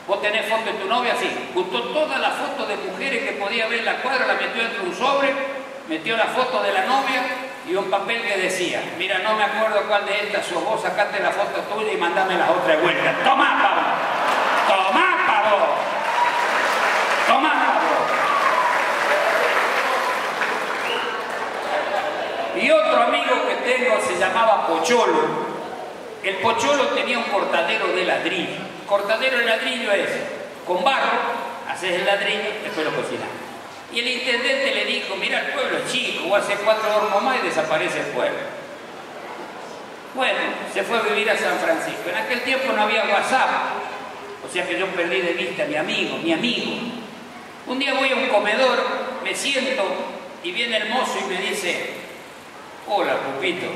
Vos tenés foto de tu novia, sí. Juntó todas las fotos de mujeres que podía ver en la cuadra, la metió dentro de un sobre, metió la foto de la novia y un papel que decía, mira, no me acuerdo cuál de estas sos vos, sacate la foto tuya y mandame las otras vueltas. ¡Tomá, pavo! ¡Tomá, pavo! ¡Tomá, pavo! Y otro amigo que tengo se llamaba Pocholo. El Pocholo tenía un cortadero de ladrillo. Cortadero de ladrillo es con barro, haces el ladrillo, después lo cocinas. Y el intendente le dijo, mira, el pueblo es chico, hace cuatro hornos más y desaparece el pueblo. Bueno, se fue a vivir a San Francisco. En aquel tiempo no había WhatsApp, o sea que yo perdí de vista a mi amigo, mi amigo. Un día voy a un comedor, me siento y viene el mozo y me dice, hola, Pupito,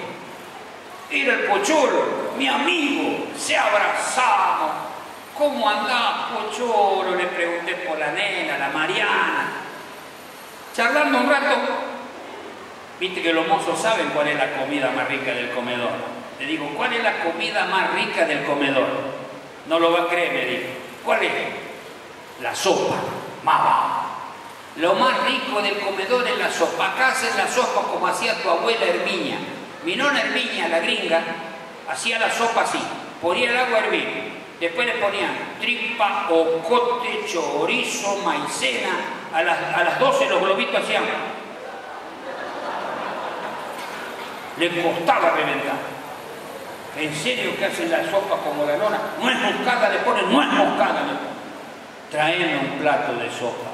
era el Pocholo, mi amigo, se abrazamos. ¿Cómo andás, Pocholo? Le pregunté por la nena, la Mariana. Charlando un rato, viste que los mozos saben cuál es la comida más rica del comedor. Le digo, ¿cuál es la comida más rica del comedor? No lo va a creer, me dijo. ¿Cuál es? La sopa. Mamá. Lo más rico del comedor es la sopa. Acá hacen la sopa como hacía tu abuela Herminia. Mi nona Herminia, la gringa, hacía la sopa así. Ponía el agua a hervir. Después le ponían tripa, ocote, chorizo, maicena. A las, a las 12 los globitos hacían. Le costaba reventar. ¿En serio que hacen la sopa como la nona? No es moscada, le ponen, no es moscada. Traen un plato de sopa.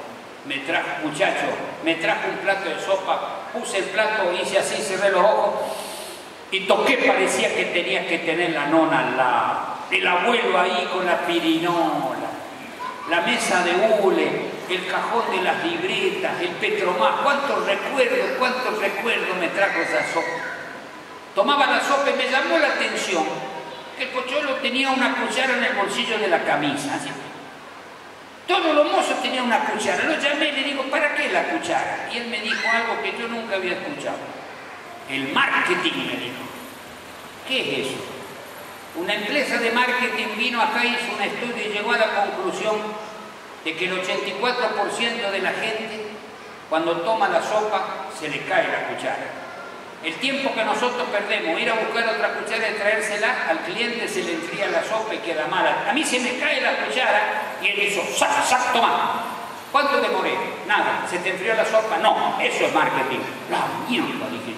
me trajo, muchacho, me trajo un plato de sopa, puse el plato, hice así, cerré los ojos y toqué, parecía que tenía que tener la nona al lado, el abuelo ahí con la pirinola, la mesa de hule, el cajón de las libretas, el petromás, cuántos recuerdos, cuántos recuerdos me trajo esa sopa. Tomaba la sopa y me llamó la atención que el pocholo tenía una cuchara en el bolsillo de la camisa. Todos los mozos tenían una cuchara. Lo llamé y le digo, ¿para qué la cuchara? Y él me dijo algo que yo nunca había escuchado. El marketing, me dijo. ¿Qué es eso? Una empresa de marketing vino acá, hizo un estudio y llegó a la conclusión de que el 84% de la gente, cuando toma la sopa, se le cae la cuchara. El tiempo que nosotros perdemos, ir a buscar otra cuchara y traérsela, al cliente se le enfría la sopa y queda mala. A mí se me cae la cuchara y él hizo, sac, sac, toma. ¿Cuánto demoré? Nada. ¿Se te enfrió la sopa? No, eso es marketing. La mierda, dije.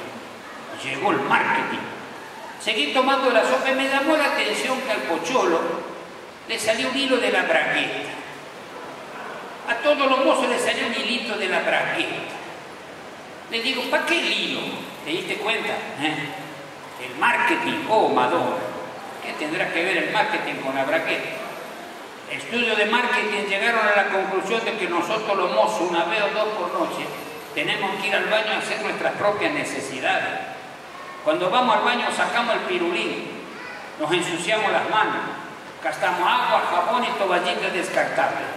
Llegó el marketing. Seguí tomando la sopa y me llamó la atención que al pocholo le salió un hilo de la braqueta. A todos los mozos le salió un hilito de la braqueta. Le digo, ¿para qué hilo? ¿Te diste cuenta? ¿Eh? El marketing, oh Madonna, ¿qué tendrá que ver el marketing con la braqueta? Estudios de marketing llegaron a la conclusión de que nosotros los mozos, una vez o dos por noche, tenemos que ir al baño a hacer nuestras propias necesidades. Cuando vamos al baño sacamos el pirulín, nos ensuciamos las manos, gastamos agua, jabón y toallitas descartables.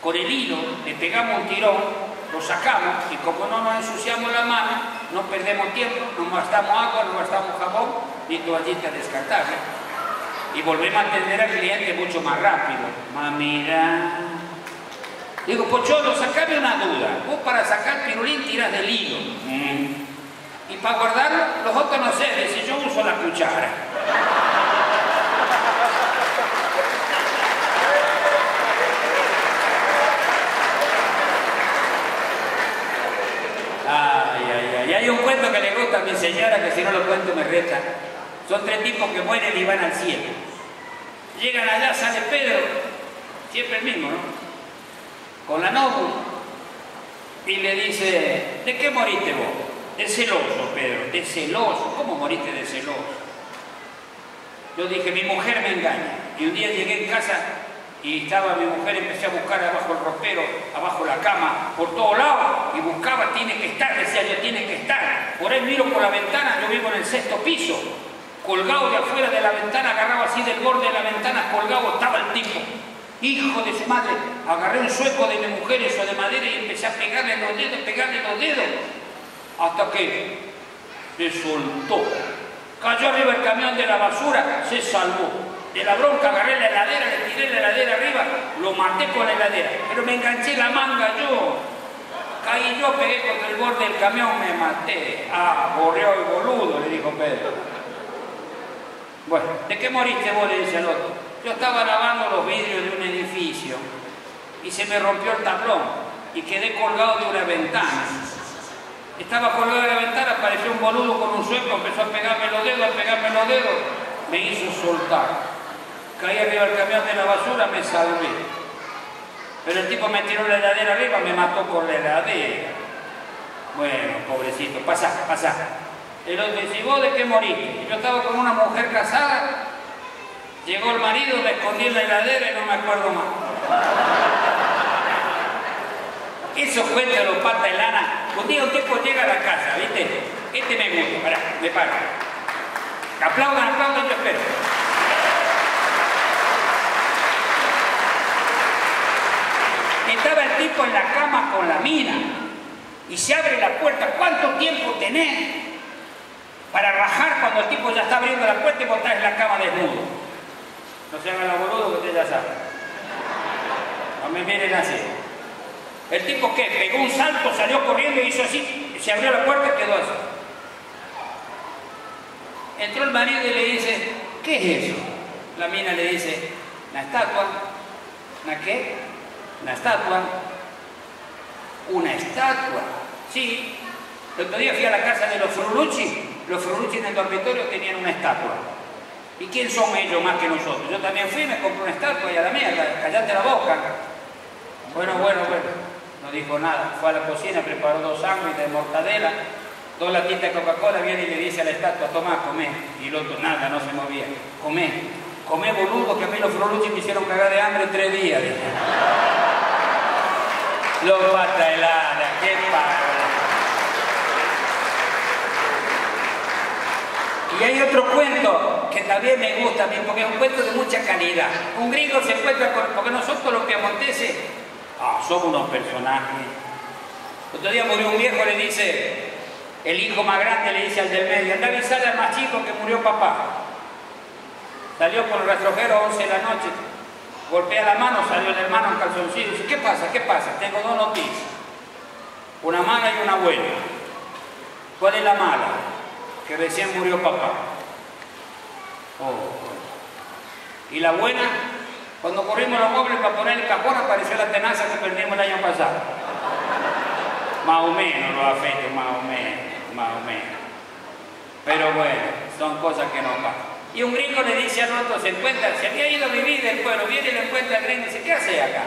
Con el hilo le pegamos un tirón lo sacamos y como no nos ensuciamos la mano, no perdemos tiempo, no gastamos agua, no gastamos jabón ni toallita descartable. Y volvemos a atender al cliente mucho más rápido. Mamira. Digo, Pocholo, sacame una duda. Vos para sacar pirulín tiras del hilo. Mm. Y para guardarlo, los otros no sé, si yo uso la cuchara. hay un cuento que le gusta a mi señora, que si no lo cuento me reta. Son tres tipos que mueren y van al cielo. Llegan allá, sale Pedro, siempre el mismo, ¿no? Con la novia. Y le dice, ¿de qué moriste vos? De celoso, Pedro, de celoso. ¿Cómo moriste de celoso? Yo dije, mi mujer me engaña. Y un día llegué en casa y estaba mi mujer, empecé a buscar abajo el ropero, abajo la cama, por todos lados, y buscaba, tiene que estar, decía yo, tiene que estar. Por ahí miro por la ventana, yo vivo en el sexto piso, colgado de afuera de la ventana, agarrado así del borde de la ventana, colgado estaba el tipo. Hijo de su madre, agarré un sueco de mi mujer, eso de madera, y empecé a pegarle los dedos, pegarle los dedos, hasta que se soltó. Cayó arriba el camión de la basura, se salvó de la bronca agarré la heladera, le tiré la heladera arriba, lo maté con la heladera, pero me enganché la manga yo. Caí yo, pegué contra el borde del camión, me maté. Ah, borreó el boludo, le dijo Pedro. Bueno, ¿de qué moriste vos? Le dice el otro. Yo estaba lavando los vidrios de un edificio y se me rompió el tablón y quedé colgado de una ventana. Estaba colgado de la ventana, apareció un boludo con un sueco, empezó a pegarme los dedos, a pegarme los dedos, me hizo soltar caí arriba del camión de la basura, me salvé. Pero el tipo me tiró la heladera arriba, me mató con la heladera. Bueno, pobrecito, pasa, pasa. El otro dice, ¿y vos de qué moriste? Yo estaba con una mujer casada, llegó el marido, me escondí la heladera y no me acuerdo más. Eso cuenta los patas de lana. Un día un tipo llega a la casa, ¿viste? Este me gusta, me paro. Aplaudan, aplaudan, yo espero. Estaba el tipo en la cama con la mina y se abre la puerta. ¿Cuánto tiempo tenés para rajar cuando el tipo ya está abriendo la puerta y vos en la cama desnudo? No se hagan la boludo que ustedes ya saben. No me miren así. El tipo que pegó un salto, salió corriendo y hizo así, se abrió la puerta y quedó así. Entró el marido y le dice, ¿qué es eso? La mina le dice, la estatua. ¿La qué? Una estatua. Una estatua. Sí. El otro día fui a la casa de los Frulucci. Los Frulucci en el dormitorio tenían una estatua. ¿Y quién son ellos más que nosotros? Yo también fui, me compré una estatua y a la mía, callate la boca. Bueno, bueno, bueno. Dijo nada. Fue a la cocina, preparó dos sándwiches de mortadela, dos latitas de Coca-Cola, viene y le dice a la estatua, toma, come. Y el otro, nada, no se movía. Come, come boludo, que a mí los froluchis me hicieron cagar de hambre tres días. Los pata helada, qué pasa. Y hay otro cuento que también me gusta porque es un cuento de mucha calidad. Un gringo se encuentra con... Porque nosotros los piamonteses ah, somos unos personajes. Otro día murió un viejo, le dice, el hijo más grande le dice al del medio, anda a avisarle al más chico que murió papá. Salió por el rastrojero a 11 de la noche, golpea la mano, salió el hermano en calzoncillo, dice, ¿qué pasa? ¿Qué pasa? Tengo dos noticias. Una mala y una buena. ¿Cuál es la mala? que recién murió papá. Oh, y la buena, cuando corrimos los muebles para poner el cajón, apareció la tenaza que perdimos el año pasado. Más o menos los afectos, más o menos, más o menos. Pero bueno, son cosas que no pasan. Y un gringo le dice al otro, se encuentra, se había ido a vivir del pueblo, viene y le encuentra al gringo y dice, ¿qué hace acá?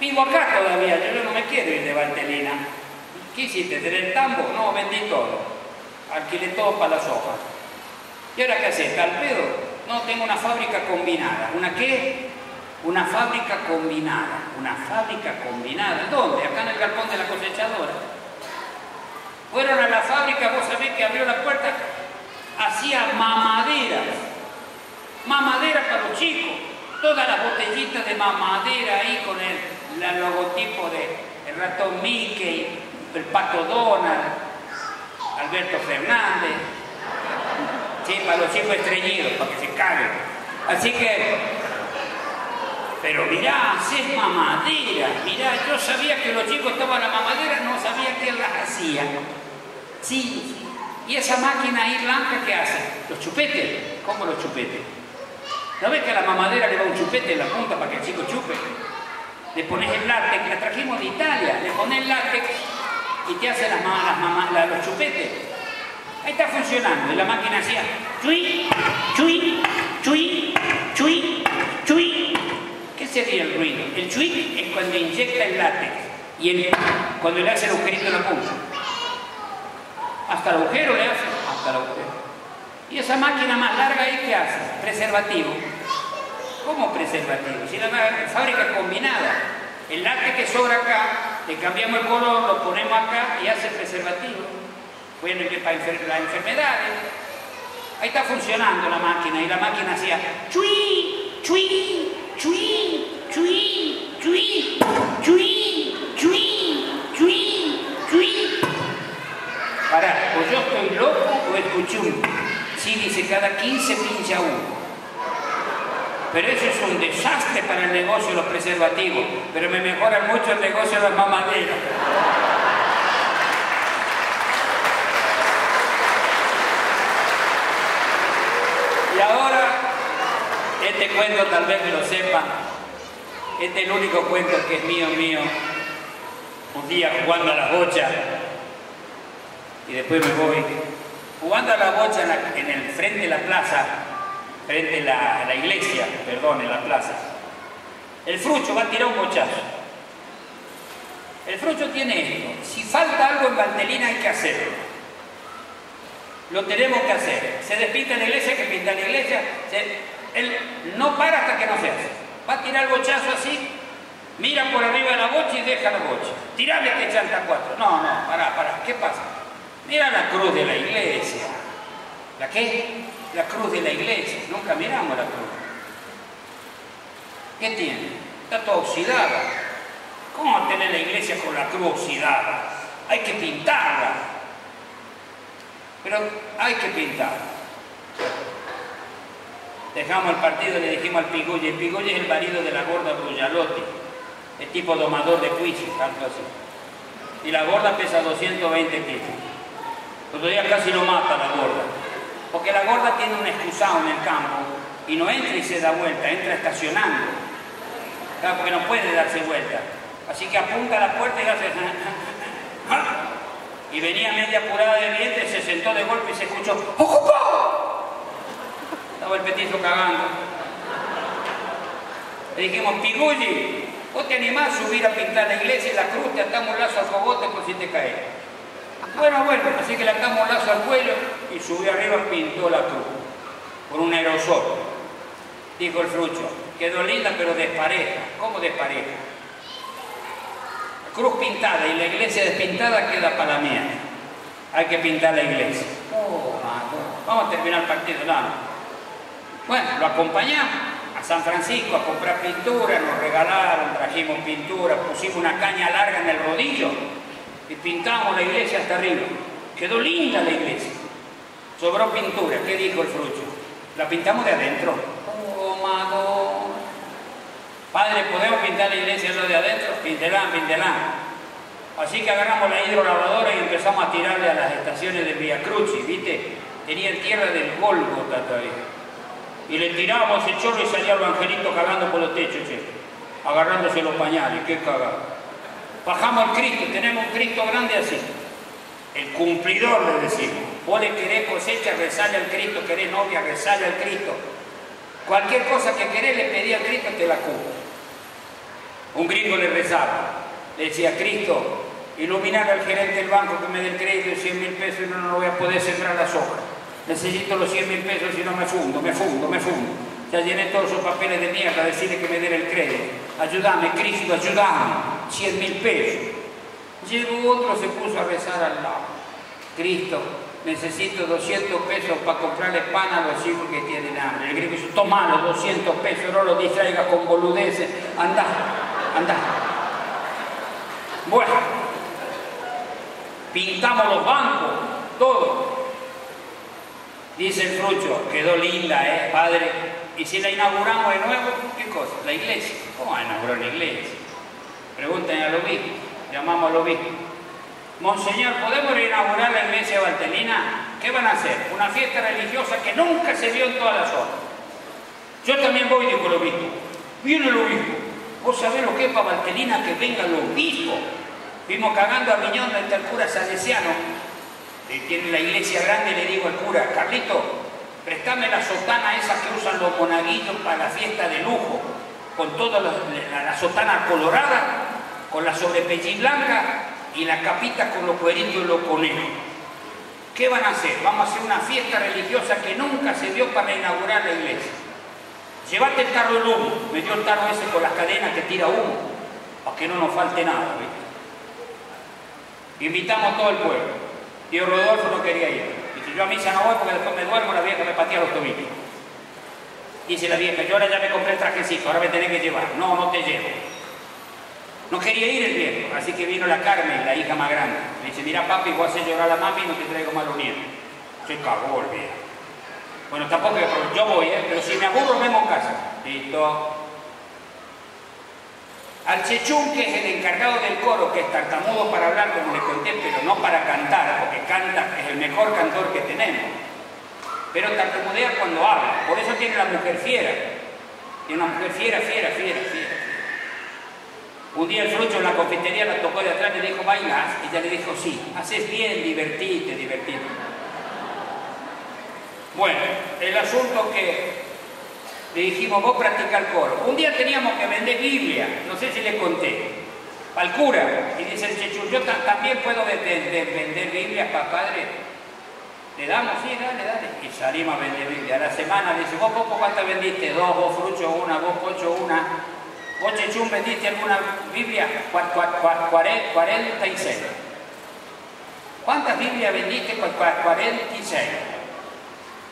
Vivo acá todavía, yo no me quiero ir de Valtelina. ¿Qué hiciste? ¿Tener tambo? No, vendí todo alquilé todo para las hojas. ¿Y ahora qué haces? ¿Tal pedo? No, tengo una fábrica combinada. ¿Una qué? Una fábrica combinada. Una fábrica combinada. ¿Dónde? Acá en el galpón de la cosechadora. Fueron a la fábrica, vos sabés que abrió la puerta, hacía mamaderas. Mamaderas para los chicos. Todas las botellitas de mamadera ahí con el, logotipo de el ratón Mickey, el pato Donald, Alberto Fernández, sí, para los chicos estreñidos, para que se caguen. Así que, pero mirá, haces mamadera, mirá, yo sabía que los chicos estaban a la mamadera, no sabía que las hacía. Sí, y esa máquina ahí blanca, ¿qué hace? Los chupetes, ¿cómo los chupetes? ¿No ves que a la mamadera le va un chupete en la punta para que el chico chupe? Le pones el látex, la trajimos de Italia, le pones el látex y te hace las, las, los chupetes. Ahí está funcionando. Y la máquina hacía chui, chui, chui, chui, chui. ¿Qué sería el ruido? El chui es cuando inyecta el látex y el, cuando le hace el agujerito en la punta. Hasta el agujero le hace, hasta el agujero. ¿Y esa máquina más larga ahí qué hace? Preservativo. ¿Cómo preservativo? Si la fábrica es combinada. El látex que sobra acá le cambiamos el color, lo ponemos acá y hace preservativo. Bueno, que para las enfermedades. Ahí está funcionando la máquina y la máquina hacía chui, chui, chui, chui, chui, chui, chui, chui, chui. Pará, o yo estoy loco o escuché un. Sí, dice, cada 15 pincha uno. Pero eso es un desastre para el negocio de los preservativos, pero me mejora mucho el negocio de las mamaderas. Ahora, este cuento tal vez lo sepan, este es el único cuento que es mío, mío. Un día jugando a la bocha, y después me voy, jugando a la bocha en el frente de la plaza, frente a la, iglesia, perdón, en la plaza. El frucho va a tirar un bochazo. El frucho tiene esto. Si falta algo en Valtelina hay que hacerlo. Lo tenemos que hacer. Se despinta la iglesia, que pinta la iglesia. él no para hasta que no se hace. Va a tirar el bochazo así, mira por arriba de la bocha y deja la bocha. Tirale que chanta cuatro. No, no, pará, pará. ¿Qué pasa? Mira la cruz de la iglesia. ¿La qué? la cruz de la iglesia, nunca miramos la cruz. ¿Qué tiene? Está toda oxidada. ¿Cómo tener la iglesia con la cruz oxidada? Hay que pintarla. Pero hay que pintarla. Dejamos el partido y le dijimos al Pigulli, el Pigulli es el marido de la gorda Bruyalotti, el tipo domador de juicios, algo así. Y la gorda pesa 220 kilos. Todavía casi lo mata la gorda. Porque la gorda tiene un excusado en el campo y no entra y se da vuelta, entra estacionando. Porque no puede darse vuelta. Así que apunta a la puerta y hace... [LAUGHS] Y venía media apurada de dientes, se sentó de golpe y se escuchó ¡Ocupado! Estaba el petizo cagando. Le dijimos, Pigulli, Vos te animás a subir a pintar la iglesia y la cruz, te atamos un lazo al cogote por si te caes. Bueno, bueno, así que le atamos un lazo al cuello y subió arriba pintó la cruz con un aerosol. Dijo el frucho, quedó linda pero despareja. ¿Cómo despareja? Cruz pintada y la iglesia despintada queda para la mía. Hay que pintar la iglesia. Oh, Vamos a terminar el partido, no. Bueno, lo acompañamos San Francisco a comprar pintura, nos regalaron, trajimos pintura, pusimos una caña larga en el rodillo y pintamos la iglesia hasta arriba. Quedó linda la iglesia. Sobró pintura. ¿Qué dijo el fruto? La pintamos de adentro. Oh, mago. Padre, ¿podemos pintar la iglesia lo de adentro? Pintelán, pintelán. Así que agarramos la hidrolavadora y empezamos a tirarle a las estaciones de Via Crucis, ¿viste? Tenía tierra del Golgota todavía. Y le tirábamos el chorro y salía los angelitos cagando por los techos, che, agarrándose los pañales, qué cagado. Bajamos al Cristo, tenemos un Cristo grande así. El cumplidor le decimos. Vos le querés cosecha, resale al Cristo, querés novia, resale al Cristo. Cualquier cosa que querés le pedí al Cristo, te la cubro. Un gringo le rezaba, le decía, Cristo, iluminar al gerente del banco que me dé el crédito de 100 mil pesos y no, no voy a poder sembrar las hojas necesito los 100 mil pesos y no me fundo, me fundo, me fundo. Ya llené todos esos papeles de mierda, decirle que me den el crédito. Ayúdame, Cristo, ayúdame. 100 mil pesos. Llegó otro, se puso a rezar al lado. Cristo, necesito 200 pesos para comprarle pan a los hijos que tienen hambre. El griego dice, toma los 200 pesos, no los distraigas con boludeces. Anda, anda. Bueno, pintamos los bancos, todo. Dice el frucho, quedó linda, ¿eh, padre? Y si la inauguramos de nuevo, ¿qué cosa? La iglesia. ¿Cómo va a inaugurar la iglesia? Pregunten al obispo, llamamos al obispo. Monseñor, ¿podemos reinaugurar la iglesia Valtelina? ¿Qué van a hacer? Una fiesta religiosa que nunca se vio en toda la zona. Yo también voy, dijo el obispo. Viene el obispo. ¿Vos sabés lo que es para Valtelina que venga el obispo? Vimos cagando a Miñón del cura salesiano tiene la iglesia grande, le digo al cura, Carlito, préstame la sotana esa que usan los monaguillos para la fiesta de lujo, con toda la, sotana colorada, con la sobrepelli blanca y la capita con los cueritos y los conejos. ¿Qué van a hacer? Vamos a hacer una fiesta religiosa que nunca se dio para inaugurar la iglesia. Llévate el tarro de humo, me dio el tarro ese con las cadenas que tira humo, para que no nos falte nada. Invitamos a todo el pueblo. Y Rodolfo no quería ir. Dice, yo a misa no voy porque después me duermo, la vieja me patía los tobillos. Dice la vieja, yo ahora ya me compré el trajecito, ahora me tenés que llevar. No, no te llevo. No quería ir el viejo, así que vino la Carmen, la hija más grande. Me dice, mira papi, voy a hacer llorar a la mami y no te traigo malos nietos. Se cagó el viejo. Bueno, tampoco yo voy, ¿eh? pero si me aburro, vengo en casa. Listo. Al Chechún, que es el encargado del coro, que es tartamudo para hablar, como le conté, pero no para cantar, porque canta, es el mejor cantor que tenemos. Pero tartamudea cuando habla, por eso tiene la mujer fiera. Tiene una mujer fiera, fiera, fiera, fiera. Un día el frucho en la confitería la tocó de atrás y le dijo, ¿bailas? Y ella le dijo, sí, haces bien, divertite, divertite. Bueno, el asunto que le dijimos, vos practica coro. Un día teníamos que vender Biblia, no sé si les conté, al cura. Y dice el Chechu, yo también puedo vender Biblia para padre. Le damos, sí, dale, dale. Y salimos a vender Biblia. A la semana dice, vos poco cuántas vendiste, dos, vos Frucho una, vos Pocho una. Vos Chechún vendiste alguna Biblia, 46. ¿Cuántas Biblias vendiste? 46.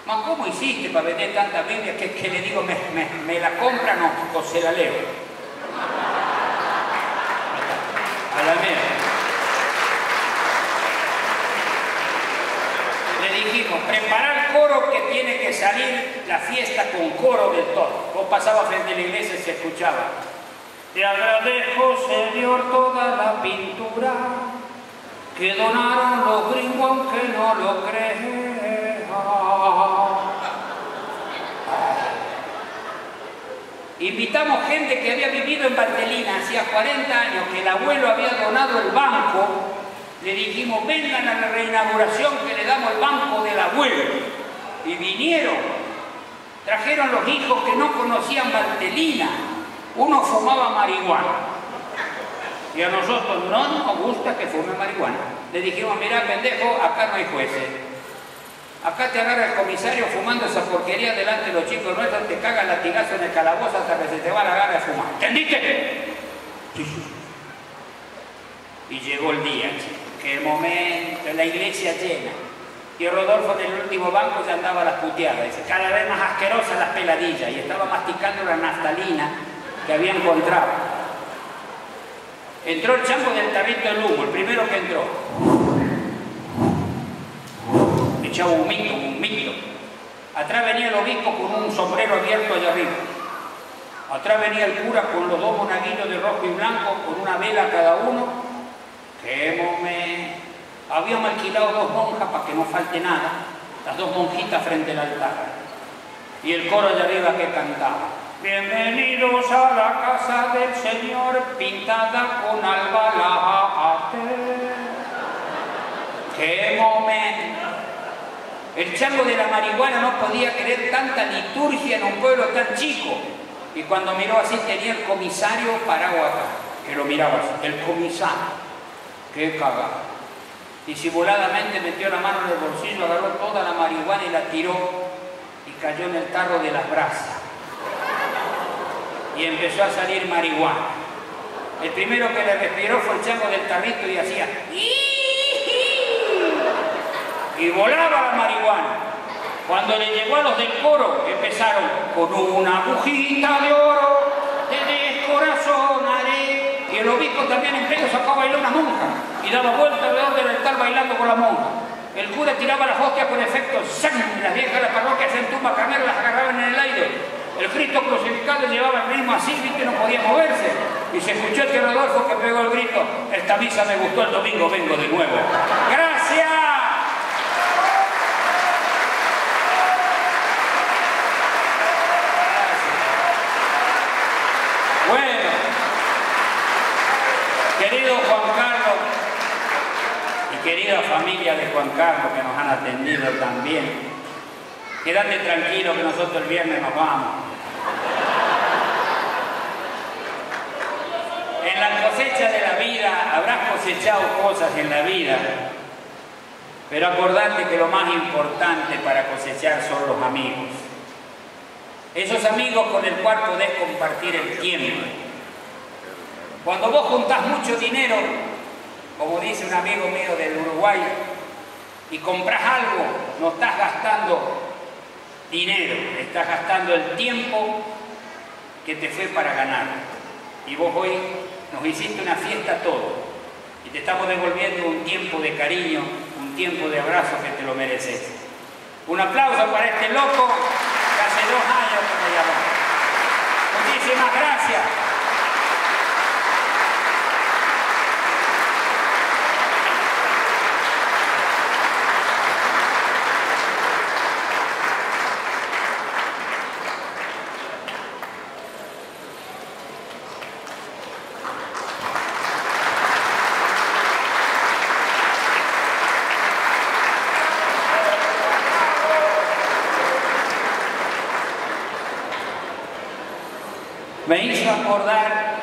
¿Cómo hiciste para vender tanta Biblia que, le digo, me, la compran o, se la leo? A la mía. Le dijimos, preparar coro que tiene que salir la fiesta con coro del todo. Vos pasaba frente a la iglesia y se escuchaba. Te agradezco, Señor, toda la pintura que donaron los gringos aunque no lo creen. Invitamos gente que había vivido en Bartelina hacía 40 años, que el abuelo había donado el banco. Le dijimos, vengan a la reinauguración que le damos el banco del abuelo. Y vinieron. Trajeron los hijos que no conocían Bartelina. Uno fumaba marihuana Y a nosotros no nos gusta que fume marihuana. Le dijimos, mira pendejo, acá no hay jueces. Acá te agarra el comisario fumando esa porquería delante de los chicos nuestros, te caga el latigazo en el calabozo hasta que se te va la gana de fumar. ¿Entendiste? Y llegó el día, Qué momento, la iglesia llena. Y Rodolfo en el último banco ya andaba a las puteadas. Cada vez más asquerosas las peladillas. Y estaba masticando la naftalina que había encontrado. Entró el champo del tarrito del humo, el primero que entró. Echaba un mito, un mito. Atrás venía el obispo con un sombrero abierto allá arriba. Atrás venía el cura con los dos monaguillos de rojo y blanco, con una vela cada uno. ¡Qué momento! Habíamos alquilado dos monjas para que no falte nada, las dos monjitas frente al altar. Y el coro de arriba que cantaba. Bienvenidos a la casa del Señor, pintada con alba ¡Qué momento! El chango de la marihuana no podía creer tanta liturgia en un pueblo tan chico. Y cuando miró así tenía el comisario parado que lo miraba así, el comisario. ¡Qué cagada! Disimuladamente metió la mano en el bolsillo, agarró toda la marihuana y la tiró y cayó en el tarro de las brasas. Y empezó a salir marihuana. El primero que le respiró fue el chango del tarrito y hacía y volaba la marihuana. Cuando le llegó a los del coro, empezaron con una agujita de oro, te descorazonaré. Y el obispo también en pleno sacó a bailar una monja y daba vuelta alrededor del altar bailando con la monja. El cura tiraba las hostias con efecto sangre, las viejas de la parroquia hacían tumba carnero las agarraban en el aire. El Cristo crucificado llevaba el ritmo así, que no podía moverse. Y se escuchó el Rodolfo que pegó el grito, esta misa me gustó el domingo, vengo de nuevo. ¡Gracias! Bueno, querido Juan Carlos, querida familia de Juan Carlos que nos han atendido también, quédate tranquilo que nosotros el viernes nos vamos. En la cosecha de la vida habrás cosechado cosas en la vida, pero acordate que lo más importante para cosechar son los amigos. Esos amigos con el cual podés compartir el tiempo. Cuando vos juntás mucho dinero, como dice un amigo mío del Uruguay, y compras algo, no estás gastando dinero, estás gastando el tiempo que te fue para ganar. Y vos hoy nos hiciste una fiesta todo, y te estamos devolviendo un tiempo de cariño, un tiempo de abrazo que te lo mereces. Un aplauso para este loco que hace dos años que me llamó. Muchísimas gracias. me hizo acordar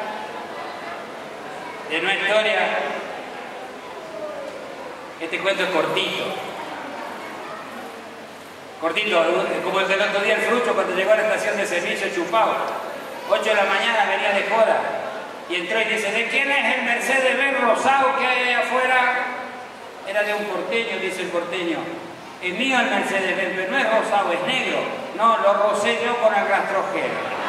de una historia. Este cuento es cortito. Cortito, como el del otro día el fruto cuando llegó a la estación de servicio chupado. 8 de la mañana venía de joda y entró y dice, ¿de quién es el Mercedes Benz rosado que hay afuera? Era de un porteño, dice el porteño. Es mío el Mercedes Benz, pero no es rosado, es negro. No, lo rosé yo con el rastrojero.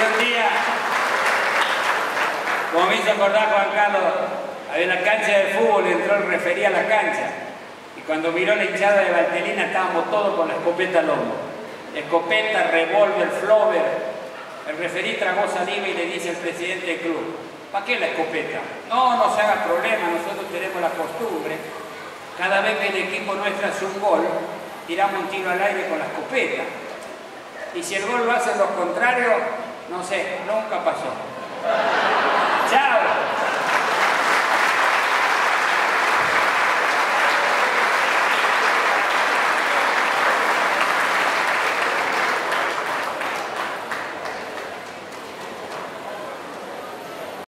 un día, como me hizo acordar Juan Carlos, había una cancha de fútbol, entró el refería a la cancha. Cuando miró la hinchada de Valtelina estábamos todos con la escopeta al hombro. Escopeta, revólver, flover. El referí tragó saliva y le dice al presidente del club, ¿para qué la escopeta? No, no se haga problema, nosotros tenemos la costumbre. Cada vez que el equipo nuestro hace un gol, tiramos un tiro al aire con la escopeta. Y si el gol lo hacen los contrarios, no sé, nunca pasó.